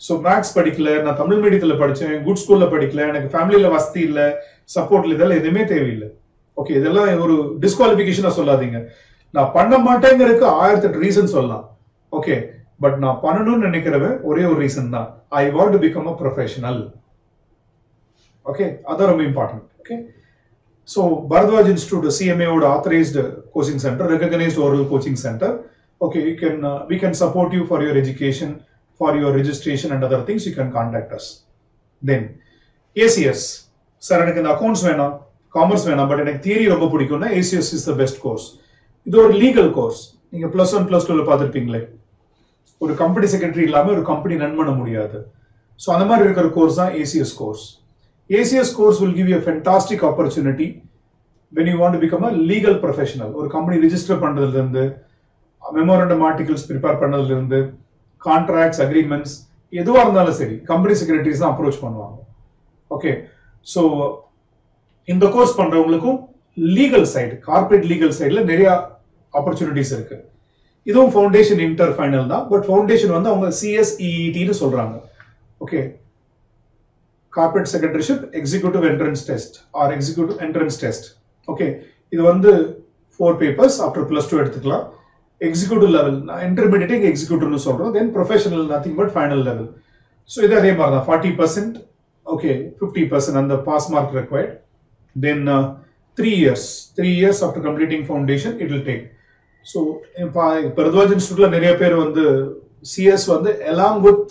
so maths படிக்கல. நான் தமிழ் மீடியத்தில் படித்தேன் குட் ஸ்கூல்ல படிக்கல. எனக்கு ஃபேமிலியில வசதி இல்லை. சப்போர்ட் இதெல்லாம் எதுவுமே தேவையில்லை. ஓகே இதெல்லாம் ஒரு டிஸ்குவாலிபிகேஷனா சொல்லாதீங்க. நான் பண்ண மாட்டேங்கிறதுக்கு ஆயிரத்தி எட்டு ரீசன் சொல்லலாம். ஓகே பட் நான் பண்ணணும்னு நினைக்கிறவன் ஒரே ஒரு ரீசன் தான். I want to become a professional okay அதான் ரொம்ப important okay so Bharadwaj institute சிஎம்ஏவோட authorised coaching centre recognised oral coaching centre okay you can we can support you for your education for your registration and other things you can contact us then ACS sir எனக்கு இந்த அக்கௌண்ட்ஸ் வேணாம் காமர்ஸ் வேணாம் பட் எனக்கு தியரி ரொம்ப பிடிக்கும்னா ACS is the best course இது ஒரு லீகல் கோர்ஸ் நீங்க பிளஸ் ஒன் பிளஸ் டூல பார்த்துருப்பீங்களே. ஒரு கம்பெனி செக்ரட்டரி இல்லாம ஒரு கம்பெனி ரன் பண்ண முடியாது. ஸோ அந்த மாதிரி இருக்கிற கோர்ஸ் தான் ACS course ACS course will give you fantastic opportunity when you want become a legal professional ஒரு கம்பெனி ரிஜிஸ்டர் பண்றதுல மெமோரண்டம் ஆர்டிகல்ஸ் ப்ரிப்பேர் பண்ணதுலேருந்து கான்ட்ராக்ட்ஸ் அக்ரிமெண்ட்ஸ் எதுவாக இருந்தாலும் சரி கம்பெனி செக்ரட்டரிஸ் தான் அப்ரோச் பண்ணுவாங்க. ஓகே ஸோ இந்த கோர்ஸ் பண்றவங்களுக்கும் லீகல் சைடு கார்பரேட் லீகல் சைடுல நிறைய ஆப்பர்ச்சுனிட்டிஸ் இருக்கு. இதுவும் ஃபவுண்டேஷன் இன்டர் ஃபைனல் தான். பட் ஃபவுண்டேஷன் வந்து அவங்க சிஎஸ்இஇடின்னு சொல்றாங்க. Okay corporate secretaryship executive entrance test or executive entrance test okay இது வந்து four papers after plus two எடுத்துக்கலாம். எக்ஸிக்யூட்டிவ் லெவல் நான் இன்டர்மீடியட் எக்ஸிக்யூட்டிவ்னு சொல்றோம். Then professional nothing but final level so இது அதே மாதிரி தான் forty percent okay fifty percent அந்த pass mark required then three years three years after completing foundation it will take so இப்போ பரத்வாஜ் இன்ஸ்டியூட்ல நிறைய பேர் வந்து சிஎஸ் வந்து எலாங் வித்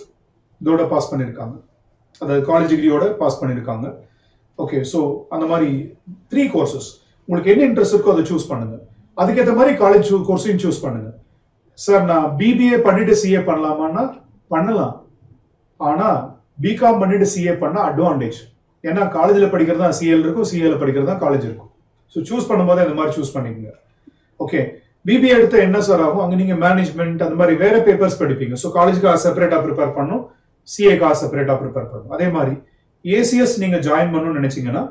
இதோட பாஸ் பண்ணியிருக்காங்க அதாவது காலேஜ் டிகிரியோட பாஸ் பண்ணியிருக்காங்க ஓகே ஸோ அந்த மாதிரி த்ரீ கோர்சஸ் உங்களுக்கு என்ன இன்ட்ரெஸ்ட் இருக்கோ அதை சூஸ் பண்ணுங்க. அதுக்கேற்ற மாதிரி காலேஜ் கோர்ஸையும் சூஸ் பண்ணுங்க. சார் நான் பிபிஏ பண்ணிட்டு சிஏ பண்ணலாமான்னா பண்ணலாம். ஆனால் பிகாம் பண்ணிட்டு சிஏ பண்ணா அட்வான்டேஜ் ஏன்னா காலேஜில் படிக்கிறது தான் சிஎல் இருக்கும் சிஏல படிக்கிறது தான் காலேஜ் இருக்கும். ஸோ சூஸ் பண்ணும்போது இந்த மாதிரி சூஸ் பண்ணிக்கோங்க. ஓகே பிபிஏ எடுத்த என்ன சார் ஆகும்? அங்கே நீங்கள் மேனேஜ்மெண்ட் அந்த மாதிரி வேற பேப்பர்ஸ் படிப்பீங்க. ஸோ காலேஜுக்காக செப்பரேட்டாக ப்ரிப்பேர் பண்ணும் சிஏக்காக செப்பரேட்டாக ப்ரிப்பேர் பண்ணும். அதே மாதிரி ஏசிஎஸ் நீங்கள் ஜாயின் பண்ணணும்னு நினைச்சீங்கன்னா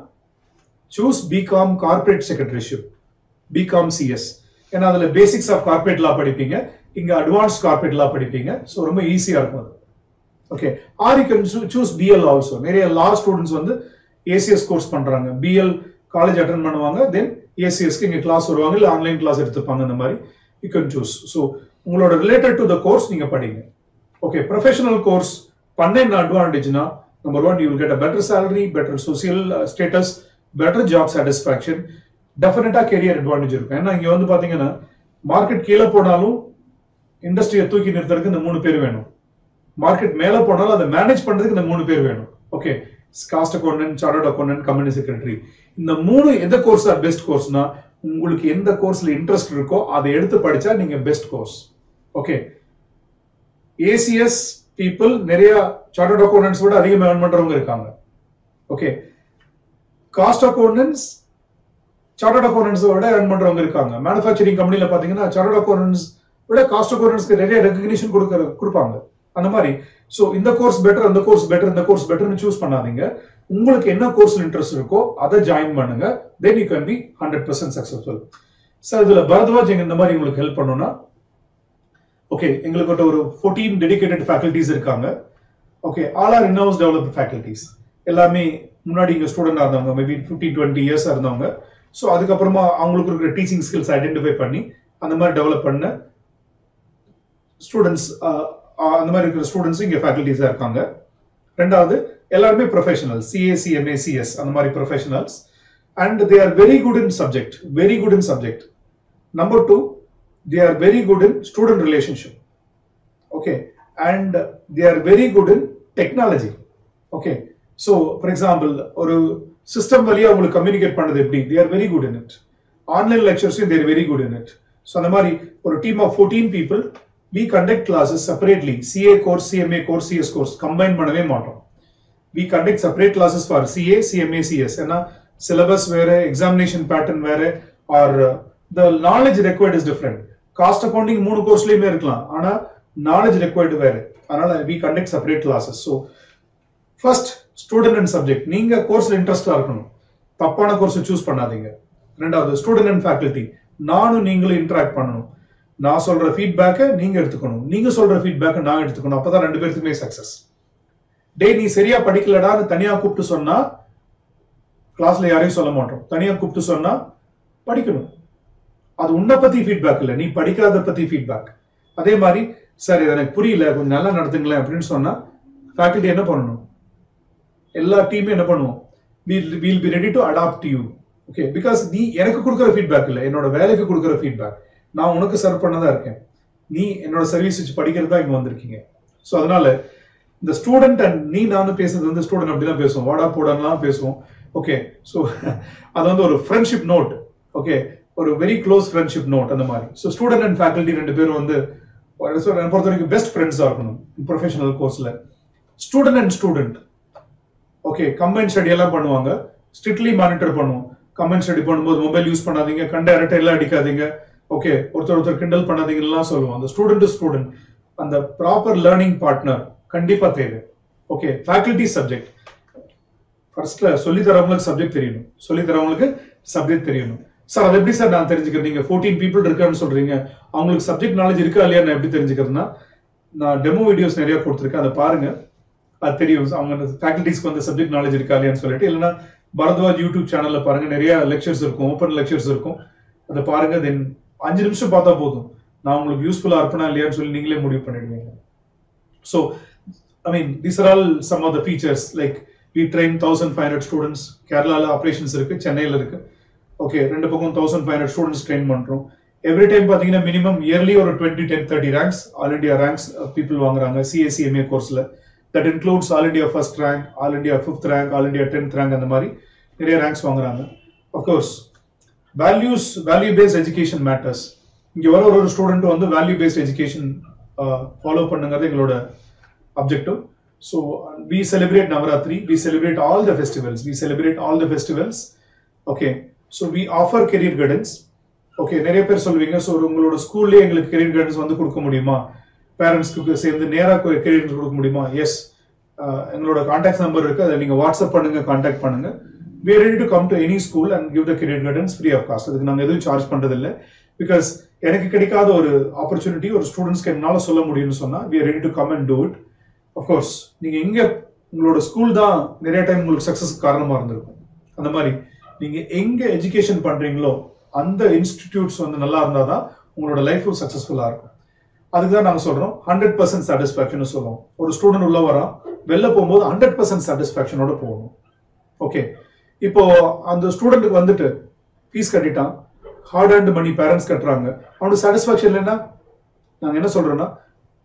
choose BCom corporate secretaryship BCom CS ஏன்னா அதில் பேசிக்ஸ் ஆஃப் கார்பரேட் லா படிப்பீங்க. இங்கே அட்வான்ஸ் கார்பரேட் லா படிப்பீங்க. ஸோ ரொம்ப ஈஸியாக இருக்கும் அது. Okay or you can choose BL also நிறைய லா ஸ்டூடெண்ட்ஸ் வந்து ஏசிஎஸ் கோர்ஸ் பண்றாங்க. பிஎல் காலேஜ் அட்டன் பண்ணுவாங்க. தென் ஏசிஎஸ்க்கு இங்கே கிளாஸ் வருவாங்க. இல்லை ஆன்லைன் கிளாஸ் எடுத்துப்பாங்க இந்த மாதிரி. யூ கேன் சூஸ் ஸோ உங்களோட ரிலேட்டட் டு த கோர்ஸ் நீங்க படிங்க. ஓகே ப்ரொஃபஷனல் கோர்ஸ் பண்ண என்ன அட்வான்டேஜ்னா number one you will get a better salary better social status better job satisfaction டெஃபினட்டா கெரியர் அட்வான்டேஜ் இருக்கும். ஏன்னா இங்க வந்து பாத்தீங்கன்னா மார்க்கெட் கீழே போனாலும் இண்டஸ்ட்ரியை தூக்கி நிறுத்துறதுக்கு இந்த மூணு பேர் வேணும். மார்க்கெட் மேல போனாலும் அதை மேனேஜ் பண்றதுக்கு இந்த மூணு பேர் வேணும். Okay cost accountant chartered accountant company secretary இந்த மூணு எந்த கோர்ஸ் ஆர் பெஸ்ட் கோர்ஸ்னா உங்களுக்கு எந்த கோர்ஸ்ல இன்ட்ரெஸ்ட் இருக்கோ அதை எடுத்து படிச்சா நீங்க best course okay ACS people நிறைய சார்ட்டர்ட் அக்கௌண்டன்ஸ் விட அதிகம் ஏர்ன் பண்றவங்க இருக்காங்க. Okay cost accountants chartered accountants விட ஏர்ன் பண்றவங்க இருக்காங்க. மேனுஃபேக்சரிங் கம்பெனில பாத்தீங்கன்னா சார்ட்டர்ட் அக்கௌண்டன்ஸ் விட காஸ்ட் அக்கௌண்டன்ஸ்க்கு நிறைய ரெகக்னிஷன் கொடுக்க கொடுப்பாங்க. அந்த மாதிரி. ஸோ இந்த கோர்ஸ் பெட்டர் அந்த கோர்ஸ் பெட்டர் இந்த கோர்ஸ் பெட்டர்னு சூஸ் பண்ணாதீங்க. உங்களுக்கு என்ன கோர்ஸ்ல இன்ட்ரெஸ்ட் இருக்கோ அதை ஜாயின் பண்ணுங்க. Then you can be hundred percent successful sir இதுல பரத்வாஜ் எங்க இந்த மாதிரி உங்களுக்கு ஹெல்ப் பண்ணணும்னா ஓகே எங்களுக்கு ஒரு ஃபோர்டீன் டெடிகேட்டட் ஃபேக்கல்டிஸ் இருக்காங்க. Okay all are inhouse developed faculties எல்லாமே முன்னாடி இங்க ஸ்டூடெண்டா இருந்தவங்க மேபி ஃபிஃப்டீன் டுவெண்ட்டி இயர்ஸ் இருந்தவங்க. ஸோ அதுக்கப்புறமா அவங்களுக்கு இருக்கிற டீச்சிங் ஸ்கில்ஸ் ஐடென்டிஃபை பண்ணி அந்த மாதிரி டெவலப் பண்ண ஸ்டூடெண்ட்ஸ் அந்த மாதிரி இருக்கிற ஸ்டூடெண்ட்ஸ் இங்க ஃபேக்கல்டிஸா இருக்காங்க. ரெண்டாவது எல்லாருமே ப்ரொஃபஷனல் சிஏசி எம்ஏசிஎஸ் அந்த மாதிரி professionals and they are very good in subject very good in subject number two they are very good in student relationship okay and they are very good in technology okay so for example ஒரு சிஸ்டம் வழியா உங்களுக்கு கம்யூனிகேட் பண்ணது எப்படி? They are very good in it online லெக்சர்ஸையும் they're very good in it so அந்த மாதிரி ஒரு team of fourteen people we conduct classes separately CA course CMA course CS course combine பண்ணவே மாட்டோம். We conduct separate classes for CA CMA CS ஏன்னா சிலபஸ் வேற எக்ஸாமினேஷன் பேட்டர்ன் வேற or the knowledge required is different cost accounting மூணு கோர்ஸ்லயுமே இருக்கலாம் ஆனா நாலேஜ் ரெக்வயர்டு வேற. அதனால we conduct separate classes so first student and subject நீங்க கோர்ஸ்ல இன்ட்ரெஸ்டா இருக்கணும். தப்பான கோர்ஸ் சூஸ் பண்ணாதீங்க. ரெண்டாவது ஸ்டூடெண்ட் அண்ட் ஃபேக்கல்டி நானும் நீங்களும் இன்டராக்ட் பண்ணணும். நான் சொல்ற ஃபீட்பேக்கை நீங்க எடுத்துக்கணும். நீங்க சொல்ற ஃபீட்பேக்கை நான் எடுத்துக்கணும். அப்பதான் ரெண்டு பேருக்குமே சக்சஸ் டே நீ சரியா படிக்கலடான்னு தனியா கூப்பிட்டு சொன்னா கிளாஸ்ல யாரையும் சொல்ல மாட்டோம். தனியா கூப்பிட்டு சொன்னா படிக்கணும். அது உன்னை பத்தி ஃபீட்பேக் இல்லை. நீ படிக்காத பத்தி ஃபீட்பேக் அதே மாதிரி சார் இது எனக்கு புரியல. கொஞ்சம் நல்லா நடத்துங்களேன் அப்படின்னு சொன்னா ஃபேக்கல்டி என்ன பண்ணணும்? எல்லா டீமும் என்ன பண்ணுவோம்? Will be ready to adapt you okay because நீ எனக்கு கொடுக்குற ஃபீட்பேக் இல்லை. என்னோட வேலைக்கு கொடுக்குற ஃபீட்பேக் நான் உனக்கு சர்வ் பண்ணதா இருக்கேன். நீ என்னோட சர்வீஸ் வச்சு படிக்கிறது தான் இங்க வந்திருக்கீங்க. ஸோ அதனால இந்த ஸ்டூடெண்ட் அண்ட் நீ நானும் பேசுறது வந்து ஸ்டூடெண்ட் அப்படிதான் பேசுவோம். வாடா போடான்லாம் பேசுவோம். ஓகே ஸோ அது வந்து ஒரு ஃப்ரெண்ட்ஷிப் நோட் ஓகே ஒரு வெரி க்ளோஸ் ஃப்ரெண்ட்ஷிப் நோட் அந்த மாதிரி. ஸோ ஸ்டூடெண்ட் அண்ட் ஃபேக்கல்டி ரெண்டு பேரும் வந்து பொறுத்த வரைக்கும் பெஸ்ட் ஃப்ரெண்ட்ஸாக இருக்கணும் ப்ரொஃபஷனல் கோர்ஸில் student and student okay combine study எல்லாம் பண்ணுவாங்க. ஸ்ட்ரிக்ட்லி மானிட்டர் பண்ணுவோம். கம்பைன் ஸ்டடி பண்ணும்போது மொபைல் யூஸ் பண்ணாதீங்க. கண்ட அரட்டை எல்லாம் அடிக்காதீங்க. ஓகே ஒருத்தர் ஒருத்தர் கிண்டல் பண்ணாதீங்கலாம் சொல்லுவோம். அந்த ஸ்டூடெண்ட் ஸ்டூடெண்ட் அந்த ப்ராப்பர் லேர்னிங் பார்ட்னர் கண்டிப்பா தேவை. ஓகே ஃபேக்கல்டி சப்ஜெக்ட் ஃபர்ஸ்ட்ல சொல்லி தரவங்களுக்கு சப்ஜெக்ட் தெரியணும். சொல்லி தரவங்களுக்கு சப்ஜெக்ட் தெரியணும். சார் அது எப்படி சார் நான் தெரிஞ்சுக்கிறேன் நீங்க ஃபோர்டீன் பீப்புள் இருக்கான்னு சொல்றீங்க. அவங்களுக்கு சப்ஜெக்ட் நாலேஜ் இருக்கா இல்லையா? நான் எப்படி தெரிஞ்சுக்கிறதுனா நான் டெமோ வீடியோஸ் நிறைய கொடுத்துருக்கேன். அதை பாருங்க. அது தெரியும். அவங்க ஃபேக்கல்டிஸ்க்கு வந்து சப்ஜெக்ட் நாலேஜ் இருக்கா இல்லையான்னு சொல்லிட்டு. இல்லைன்னா பரத்வாஜ் யூடியூப் சேனல்ல பாருங்க. நிறைய லெக்சர்ஸ் இருக்கும். ஓப்பன் லெக்சர்ஸ் இருக்கும். அதை பாருங்க. தென் அஞ்சு நிமிஷம் பார்த்தா போதும். நான் உங்களுக்கு யூஸ்ஃபுல்லா இருப்பேனா இல்லையான்னு சொல்லி நீங்களே முடிவு பண்ணிடுவீங்க. So I mean this are all some of the features like we train thousand five hundred students கேரளால ஆப்ரேஷன்ஸ் இருக்கு சென்னையில் இருக்கு. ஓகே ரெண்டு பக்கம் thousand five hundred students train பண்றோம். எவ்ரி டைம் பாத்தீங்கன்னா மினிமம் இயர்லி ஒரு twenty ten thirty ranks all India ranks people வாங்குறாங்க CS CMA கோர்ஸ்ல that includes all India first rank all India fifth rank all India tenth rank அந்த மாதிரி நிறைய ரேங்க்ஸ் வாங்குறாங்க. Of course values value based education matters இங்கே வர ஒரு ஒரு ஸ்டூடெண்ட் வந்து வேல்யூ பேஸ்ட் எஜுகேஷன் ஃபாலோ பண்ணுங்கிறது எங்களோட objective so we celebrate Navratri we celebrate all the festivals we celebrate all the festivals okay so we offer career guidance okay நிறைய பேர் சொல்லுவீங்க ஸோ உங்களோட ஸ்கூல்லேயே எங்களுக்கு கெரியர் கைடன்ஸ் வந்து கொடுக்க முடியுமா? பேரண்ட்ஸ்க்கு சேர்ந்து நேராக கெரியர் கொடுக்க முடியுமா? எஸ் எங்களோட கான்டாக்ட் நம்பர் இருக்குது அதை நீங்கள் வாட்ஸ்அப் பண்ணுங்கள் கான்டாக்ட் பண்ணுங்கள் we intend to come to any school and give the career guidance free of cost அதுக்கு நாங்கள் எதுவும் சார்ஜ் பண்ணுறதில்ல பிகாஸ் எனக்கு கிடைக்காத ஒரு ஆப்பர்ச்சுனிட்டி ஒரு ஸ்டூடெண்ட்ஸ்க்கு என்னால் சொல்ல முடியும்னு சொன்னால் we are ready to come and do it of course நீங்கள் எங்கே உங்களோட ஸ்கூல் தான் நிறைய டைம் உங்களுக்கு சக்ஸஸ்க்கு காரணமாக இருந்திருக்கும். அந்த மாதிரி நீங்கள் எங்கே எஜுகேஷன் பண்ணுறீங்களோ அந்த இன்ஸ்டிடியூட்ஸ் வந்து நல்லா இருந்தால் தான் உங்களோட லைஃப்பும் சக்ஸஸ்ஃபுல்லாக இருக்கும். அதுக்கு தான் நாங்கள் சொல்கிறோம் ஹண்ட்ரட் பர்சன்ட் சாட்டிஸ்ஃபேக்ஷன் சொல்லுவோம். ஒரு ஸ்டூடெண்ட் உள்ள வரா வெளில போகும்போது ஹண்ட்ரட் பர்சன்ட் சாட்டிஸ்ஃபேக்ஷனோட போகணும். ஓகே இப்போ அந்த ஸ்டூடெண்ட்டுக்கு வந்துட்டு ஃபீஸ் கட்டிட்டான். ஹார்ட் அண்ட் மணி பேரண்ட்ஸ் கட்டுறாங்க. அவனுக்கு சாட்டிஸ்ஃபேக்ஷன் இல்லைன்னா நாங்க என்ன சொல்றோம்னா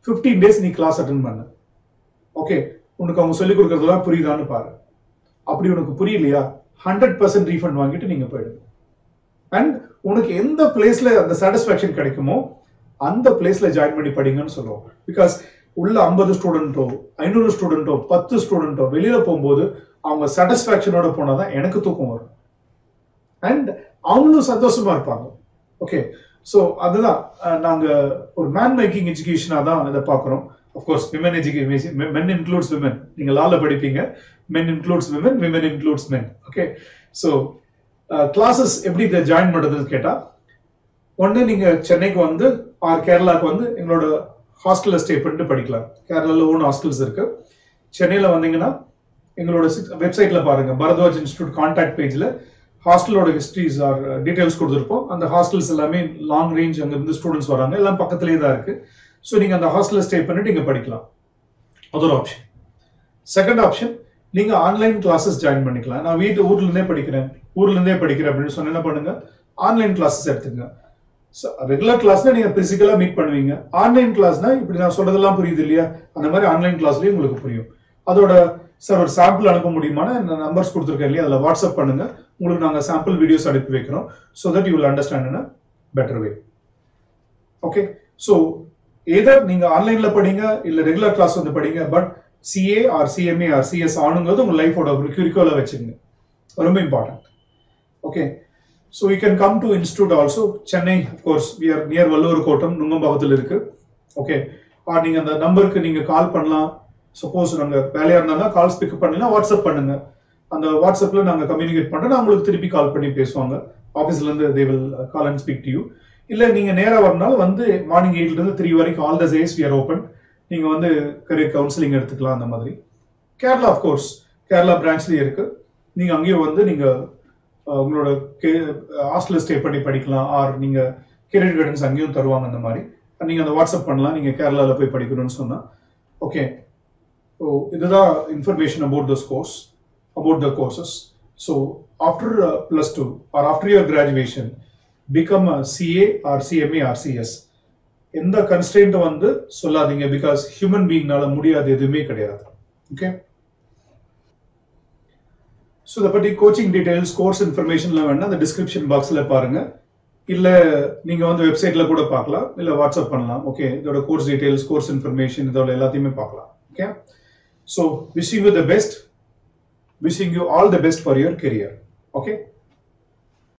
15 டேஸ் நீ கிளாஸ் அட்டன் பண்ண. ஓகே உனக்கு அவங்க சொல்லிக் கொடுக்கறதுலாம் புரியுதான்னு பாரு. அப்படி உனக்கு புரியலையா? ஹண்ட்ரட் பர்சன்ட் ரீஃபண்ட் வாங்கிட்டு நீங்க போயிடுங்க. அண்ட் உனக்கு எந்த பிளேஸ்ல அந்த சாட்டிஸ்ஃபேக்ஷன் கிடைக்குமோ அந்த பிளேஸ்ல ஜாயின் பண்ணி படிங்கன்னு சொல்லுவோம். பிகாஸ் உள்ள ஐம்பது ஸ்டூடெண்ட்டோ ஐநூறு ஸ்டூடெண்ட்டோ பத்து ஸ்டூடெண்ட்டோ வெளியில போகும்போது அவங்க சாட்டிஸ்ஃபேக்ஷனோட போனாதான் எனக்கு தூக்கம் வரும். அண்ட் அவங்களும் சந்தோஷமா இருப்பாங்க. ஓகே ஸோ அதுதான் நாங்க ஒரு மேன் மேக்கிங் எஜுகேஷனா தான் இதை பார்க்குறோம். Of course women education men includes women நீங்க லால படிப்பீங்க men includes women women includes men okay so classes எப்படி இதை ஜாயின் பண்றதுன்னு கேட்டா ஒன்று நீங்க சென்னைக்கு வந்து ஆர் கேரளாவுக்கு வந்து எங்களோட ஹாஸ்டலில் ஸ்டே பண்ணிட்டு படிக்கலாம். கேரளால ஓன் ஹாஸ்டல்ஸ் இருக்கு. சென்னையில வந்தீங்கன்னா எங்களோட வெப்சைட்ல பாருங்க. பரத்வாஜ் இன்ஸ்டியூட் கான்டாக்ட் பேஜ்ல ஹாஸ்டலோட ஹிஸ்ட்ரிஸ் ஆர் டீடைல்ஸ் கொடுத்துருப்போம். அந்த ஹாஸ்டல்ஸ் எல்லாமே லாங் ரேஞ்ச் அங்க இருந்து ஸ்டூடெண்ட்ஸ் வராங்க. எல்லாம் பக்கத்துலேயே தான் இருக்கு. ஸோ நீங்க அந்த ஹாஸ்டல்ல ஸ்டே பண்ணிட்டு இங்க படிக்கலாம். அது ஒரு ஆப்ஷன் செகண்ட் ஆப்ஷன் நீங்க ஆன்லைன் கிளாஸஸ் ஜாயின் பண்ணிக்கலாம். நான் வீட்டு ஊர்ல இருந்தே படிக்கிறேன். ஊர்ல இருந்தே படிக்கிறேன் அப்படின்னு சொன்ன என்ன பண்ணுங்க? ஆன்லைன் கிளாஸஸ் எடுத்துங்க ரெகுலர் கிளாஸ்னா நீங்க பிசிக்கலா மீட் பண்ணுவீங்க. ஆன்லைன் கிளாஸ்னா இப்படி நான் சொல்றதெல்லாம் புரியுது இல்லையா? அந்த மாதிரி ஆன்லைன் கிளாஸ்லயும் உங்களுக்கு புரியும். அதோட சார் ஒரு சாம்பிள் அனுப்ப முடியுமானா நான் நம்பர்ஸ் கொடுத்துருக்கேன் இல்லையா? அதில் வாட்ஸ்அப் பண்ணுங்க. உங்களுக்கு நாங்கள் சாம்பிள் வீடியோஸ் அனுப்பி வைக்கிறோம். So that you will understand in better way okay so either நீங்க ஆன்லைன்ல படிங்க இல்ல ரெகுலர் கிளாஸ் வந்து படிங்க but CA or CMA or CS ஆனுங்கிறது உங்க லைஃபோட ஒரு குறிக்கோளை வச்சுங்க ரொம்ப important okay so you can come to institute also Chennai course we are near Valluvar Kottam நுங்கம்பாக்கத்தில் இருக்கு ஓகே ஆர் நீங்க அந்த நம்பருக்கு நீங்க கால் பண்ணலாம். சப்போஸ் நாங்க வேலையா இருந்தாலும் கால்ஸ் பிக்கப் பண்ணலாம் வாட்ஸ்அப் பண்ணுங்க. அந்த வாட்ஸ்அப்ல நாங்க கம்யூனிகேட் பண்ணுறோம் அவங்களுக்கு திருப்பி கால் பண்ணி பேசுவாங்க. ஆஃபீஸ்ல இருந்து they will call and speak to you இல்ல நீங்க நேரா வரனாலும் வந்து மார்னிங் எயிட்ல இருந்து த்ரீ வரைக்கும் all the days we are open நீங்க வந்து கரியர் கவுன்சிலிங் எடுத்துக்கலாம் அந்த மாதிரி. கேரளா ஆஃப் கோர்ஸ் கேரளா பிரான்ச்லயே இருக்கு. நீங்க அங்கேயும் வந்து நீங்க உங்களோட ஹாஸ்டல்ல ஸ்டே பண்ணி படிக்கலாம் ஆர் நீங்க கெரியர் கைடன்ஸ் அங்கேயும் தருவாங்க அந்த மாதிரி. நீங்க அந்த வாட்ஸ்அப் பண்ணலாம் நீங்க கேரளால போய் படிக்கணும்னு சொன்னா. ஓகே ஸோ இதுதான் information about this course about the courses so after plus two or after your graduation become CA or CMA or CS எந்த கன்ஸ்டன்ட்டை வந்து சொல்லாதீங்க பிகாஸ் ஹியூமன் பீயிங்னால முடியாது எதுவுமே கிடையாது. ஓகே ஸோ இதை பற்றி கோச்சிங் டீடைல்ஸ் கோர்ஸ் இன்ஃபர்மேஷன்லாம் வேணா அந்த டிஸ்கிரிப்ஷன் பாக்ஸில் பாருங்கள் இல்லை நீங்கள் வந்து வெப்சைட்டில் கூட பார்க்கலாம். இல்லை வாட்ஸ்அப் பண்ணலாம். ஓகே இதோட கோர்ஸ் டீடைல்ஸ் கோர்ஸ் இன்ஃபர்மேஷன் இதோட எல்லாத்தையுமே பார்க்கலாம். Okay so wishing you the best wishing you all the best for your career okay